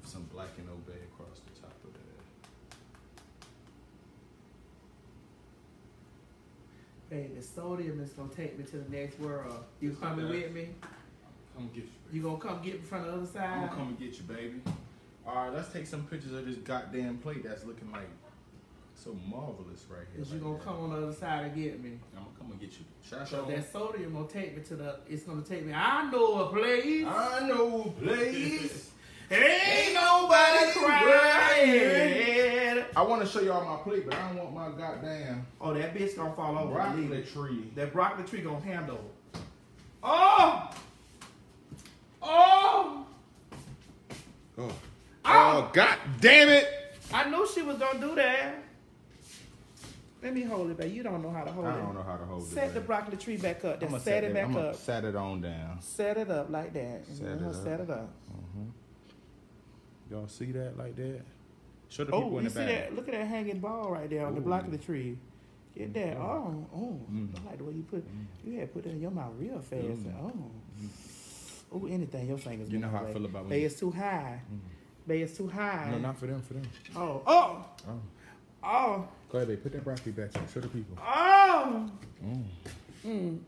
of some black and obey across the top of that. Hey, the sodium is gonna take me to the next world. You It's coming with me? Come get you. You gonna come get me from the other side? I'm gonna come and get you, baby. All right, let's take some pictures of this goddamn plate that's looking like so marvelous right here. Cause you like gonna that. come on the other side and get me. I'm gonna come and get you. Should So that sodium gonna take me to the. It's gonna take me. I know a place. I know a place. Ain't nobody crying. I want to show y'all my plate, but I don't want my goddamn Oh, that bitch gonna fall over. broccoli it. tree. That broccoli tree gonna handle. Oh! Oh! Oh. Ah! oh, god damn it! I knew she was gonna do that. Let me hold it, babe. You don't know how to hold it. I don't know how to hold Set it. Set the broccoli tree back up. Then I'ma set, it back up. Set it on down. Set it up like that. Set Mhm, it up. Set it up. Y'all see that like that? Show the Oh, people in you the see back. that? Look at that hanging ball right there on the block of the tree. Get that. Oh, oh. Mm. I like the way you put. You had put that in your mouth real fast. Mm. Oh. Oh, anything your fingers. You know how I feel about when it's too high. Bay is too high. No, not for them, for them. Oh, oh, Oh. oh, Go ahead, babe. Put that broccoli back up. Show the people. oh, Mm. mm.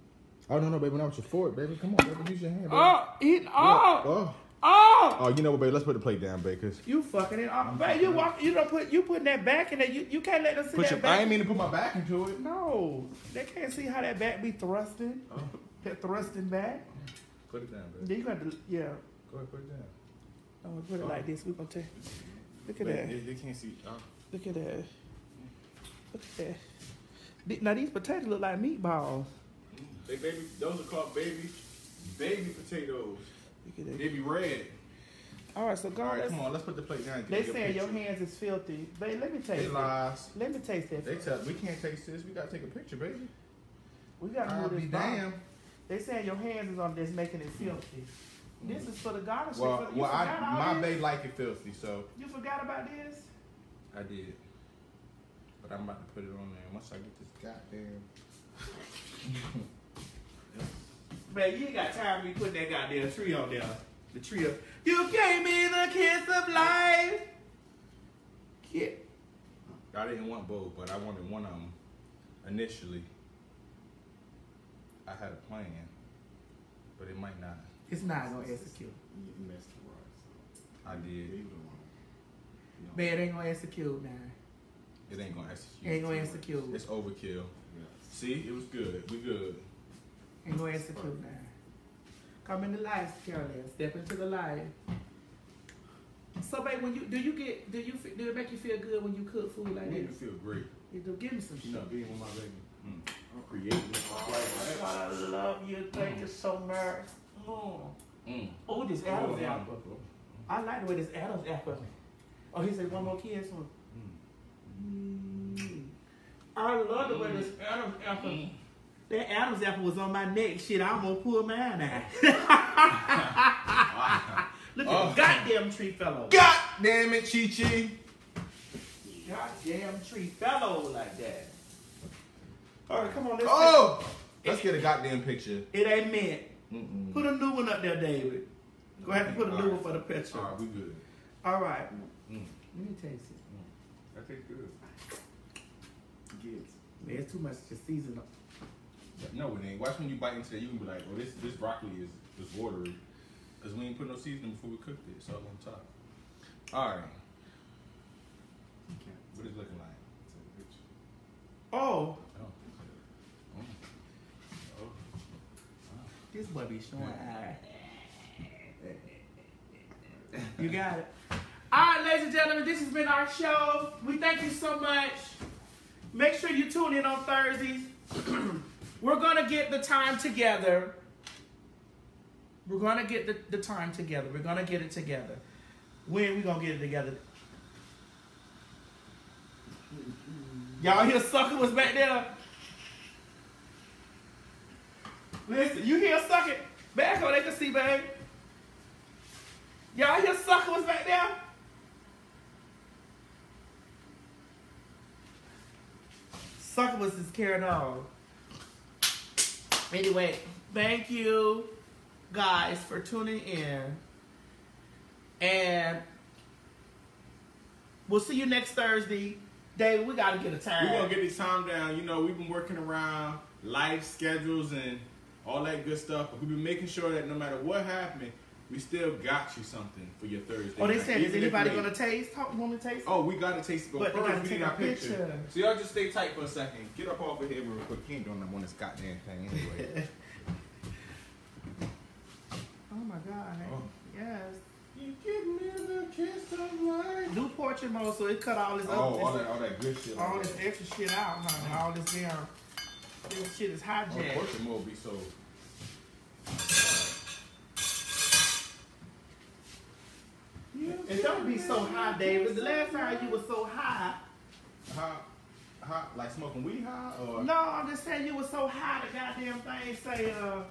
Oh, no, no, baby. Not with your fork, baby. Come on, baby. Use your hand, baby. oh, eat, oh, oh. Oh. Oh, you know what, baby? Let's put the plate down, babe, because... You fucking it up, babe. You walk. You don't put. You putting that back in there. You you can't let them see Put that your, back. I ain't mean to put my back into it. No, they can't see how that back be thrusting. Oh. That thrusting back. Put it down, baby. Then you got to yeah. Go ahead, put it down. I'm gonna put it like this. We gonna take. Look at Babe, that. They, they can't see. Oh. Look at that. Look at that. Now these potatoes look like meatballs. They baby, those are called baby, baby potatoes. Look at that. They be red. All right, so go All right, come on, let's put the plate down. They get saying your hands is filthy. Babe, let me taste They it. lies. Let me taste that. They first. tell we can't taste this. We gotta take a picture, baby. we gotta I'll move be this damn. They saying your hands is on this making it filthy. This is for the garnish. Well, for, you well, I all my this? babe like it filthy, so You forgot about this? I did. But I'm about to put it on there once I get this goddamn. Man, you ain't got time to be putting that goddamn tree on there. The tree of You gave me the kiss of life. Kid. I didn't want both, but I wanted one of them initially. I had a plan, but it might not. It's not gonna execute. You messed the right. I did. Leave it alone. You know, Man, it ain't gonna execute now. It ain't gonna execute. It ain't gonna execute. It's overkill. yeah. See, it was good. We good. Ain't gonna execute now. Come in the light, Carolyn. Step into the light. So, babe, when you do you get do you do it make you feel good when you cook food like It made me this? feel great. You do give me some You know, shit. being with my baby. Mm. I'm creating Oh, I love you. Thank you so much. Oh, Mm. oh this Oh, Adam's yeah. apple. I like the way this Adam's apple. Oh, he said one more kiss. One. Mm. I love the way this Adam's apple. That Adam's apple was on my neck. Shit, I almost pulled mine out. Look at Oh. the goddamn tree fellow. God damn it, Chi Chi. Goddamn tree fellow like that. All right, come on. Let's Oh, let's get a goddamn picture. It ain't meant. Mm-mm. Put a new one up there, David. Go ahead and put a new All one for the picture. All right, we good. All right. Mm. Let me taste it. That tastes good. Gets. Man, it's too much to season up. No, it ain't. Watch when you bite into that, you can be like, "Oh, this this broccoli is is watery," because we ain't put no seasoning before we cooked it. It's all on top. All right, what is it looking like? Oh, Oh, oh. this boy be showing eye. You got it. All right, ladies and gentlemen, this has been our show. We thank you so much. Make sure you tune in on Thursdays. We're gonna get the time together. We're gonna get the, the time together. We're gonna get it together. When we gonna get it together? Y'all hear sucker was back there? Listen, you hear sucker? Back on they can see, babe. Y'all hear sucker was back there? Sucker was is carrying on. Anyway, thank you guys for tuning in. And we'll see you next Thursday. David, we gotta get a time. We're gonna get this time down. You know, we've been working around life schedules and all that good stuff, but we've been making sure that no matter what happened, we still got you something for your Thursday. oh, they night, said, is even if anybody gonna taste? How, want to taste? Oh, we gotta taste it. But, But first, we need our picture. picture. So y'all just stay tight for a second. Get up off of here real quick. He ain't doing nothing on this goddamn thing anyway. Oh my God. Oh. Yes. you give me the kiss of life. Newport portrait mode, so it cut all this Oh, all up, that, all that good shit. all like this that. extra shit out, honey. Oh. All this damn, this shit is Oh, hijacked. portrait mode be so. And don't be so high, David. The last time you were so high. Hot, hot, like smoking weed high, or No, I'm just saying you were so high. The goddamn thing say, uh,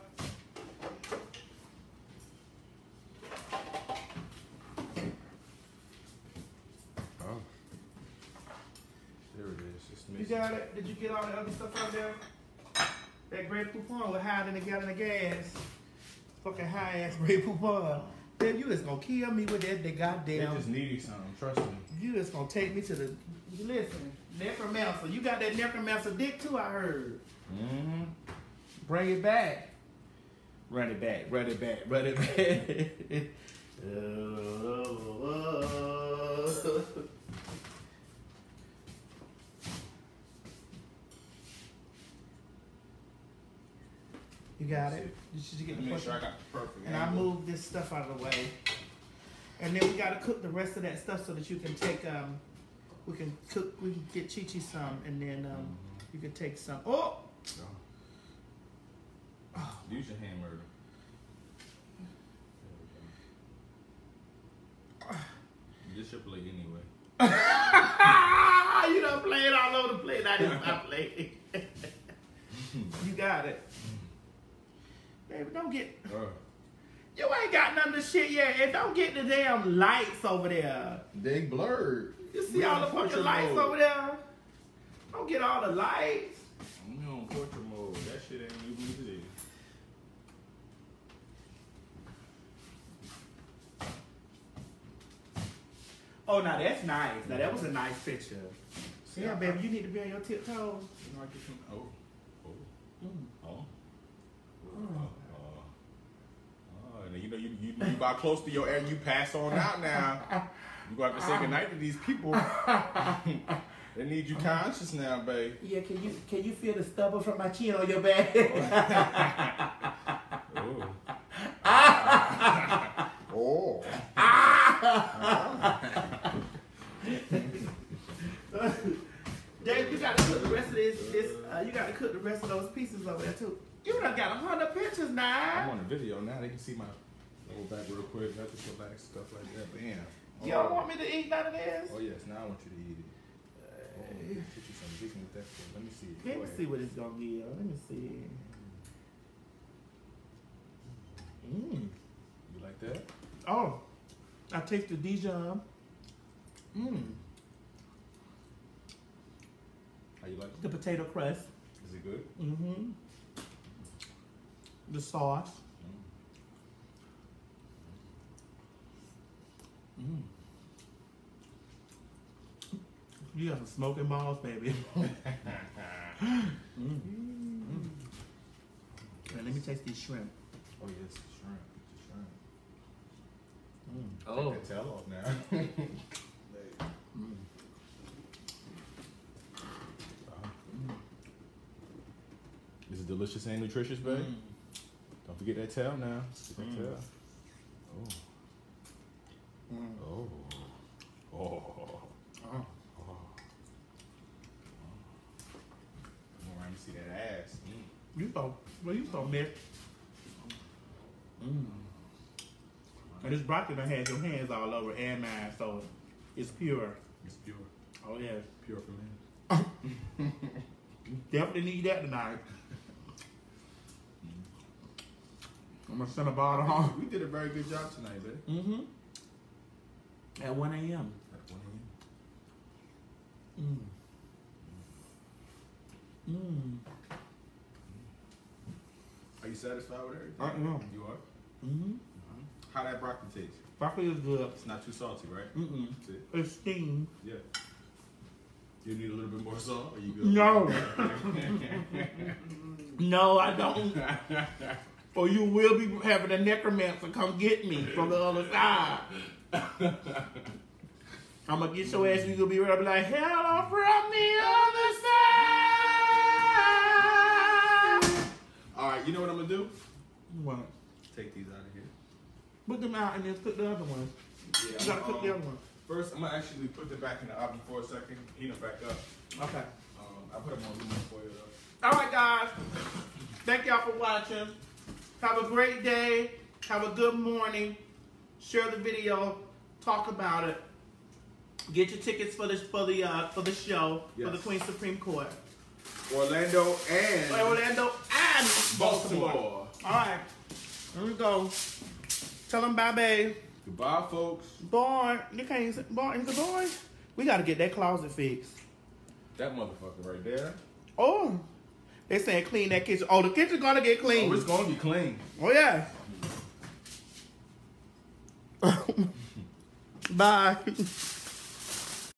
Oh. There it is. It's you missing. got it. Did you get all the other stuff out there? That Grey Poupon with higher than a gallon of gas. Fucking high ass Grey Poupon. Then you just gonna kill me with that. They goddamn. just needed something. Trust me. You just gonna take me to the. Listen, necromancer. You got that necromancer dick too. I heard. Mm-hmm. Bring it back. Run it back. Run it back. Run it back. you got it. You get the make sure I got the perfect. And I move this stuff out of the way. And then we gotta cook the rest of that stuff so that you can take um we can cook we can get Chi Chi some and then um you can take some oh No. Use your hammer. murder. Just your plate anyway. you don't play it all over the place. I didn't playing. you got it. Baby, don't get Uh, you ain't got none of the shit yet and don't get the damn lights over there. they blurred. You see We all the fucking lights mode. over there? Don't get all the lights. We on portrait mode. That shit ain't even what. Oh, now that's nice. Now that was a nice picture. See, yeah, I- baby, you need to be on your tiptoes. You know, I get some. Oh. Oh. Oh. Oh. Oh. And you know, you, you, you got close to your air, you pass on out now. You gonna have to say goodnight to these people. they need you conscious now, babe. Yeah, can you can you feel the stubble from my chin on your back? Oh. oh. Dave, you gotta cook the rest of this. this uh, you gotta cook the rest of those pieces over there too. You done got a pictures I'm on a video now. They can see my lower back real quick. I just go back stuff like that. Bam. You don't want me to eat none of this? Oh yes, now I want you to eat it. Oh, get you some chicken with that. Let me see. Let me see what it's gonna give. Let me see. Mm. You like that? Oh, I taste the Dijon. Mmm. How you like it? The potato crust. Is it good? Mm-hmm. The sauce. Mm. You got some smoking balls, baby. mm. Mm. Now, let me taste these shrimp. Oh yes, the shrimp. The shrimp. Mm. Oh. Take that tail off now. Mm. Is it delicious and nutritious, babe? Don't forget that tail now. Get that Mm. tail. Oh. Mm. Oh. Oh. Oh. Oh. Come around and see that ass. Mm. You so, well, you so mixed. Mm. And this broccoli done had your hands all over it and mine, so it's pure. It's pure. Oh, yeah. Pure for me. Definitely need that tonight. I'm gonna send a bottle home. We did a very good job tonight, babe. Mm-hmm. At 1 a.m. At 1 a.m. Mm. Mm. Are you satisfied with everything? I am. You are? Mm-hmm. How that broccoli taste? Broccoli is good. It's not too salty, right? Mm-mm. It. It's steamed. Yeah. You need a little bit more salt? Or you good? No. No, I don't. or you will be having a necromancer come get me from the other side. I'm gonna get your ass. You gonna be ready to be like, hello from the other side. All right, you know what I'm gonna do? What? Take these out of here. Put them out and then cook the other ones. Yeah, You gotta cook the um, other one. First, I'm gonna actually put it back in the oven for a second. Heat them back up. Okay. Um, I put them on aluminum foil though. All right, guys. Thank y'all for watching. Have a great day. Have a good morning. Share the video. Talk about it. Get your tickets for the for the uh, for the show for the Queen Supreme Court. Orlando and Orlando and Baltimore. Baltimore. All right. Here we go. Tell them bye, babe. Goodbye, folks. Boy, you can't say boy. The boy. We got to get that closet fixed. That motherfucker right there. Oh, they saying clean that kitchen. Oh, the kitchen gonna get clean. Oh, it's gonna be clean. Oh yeah. Bye.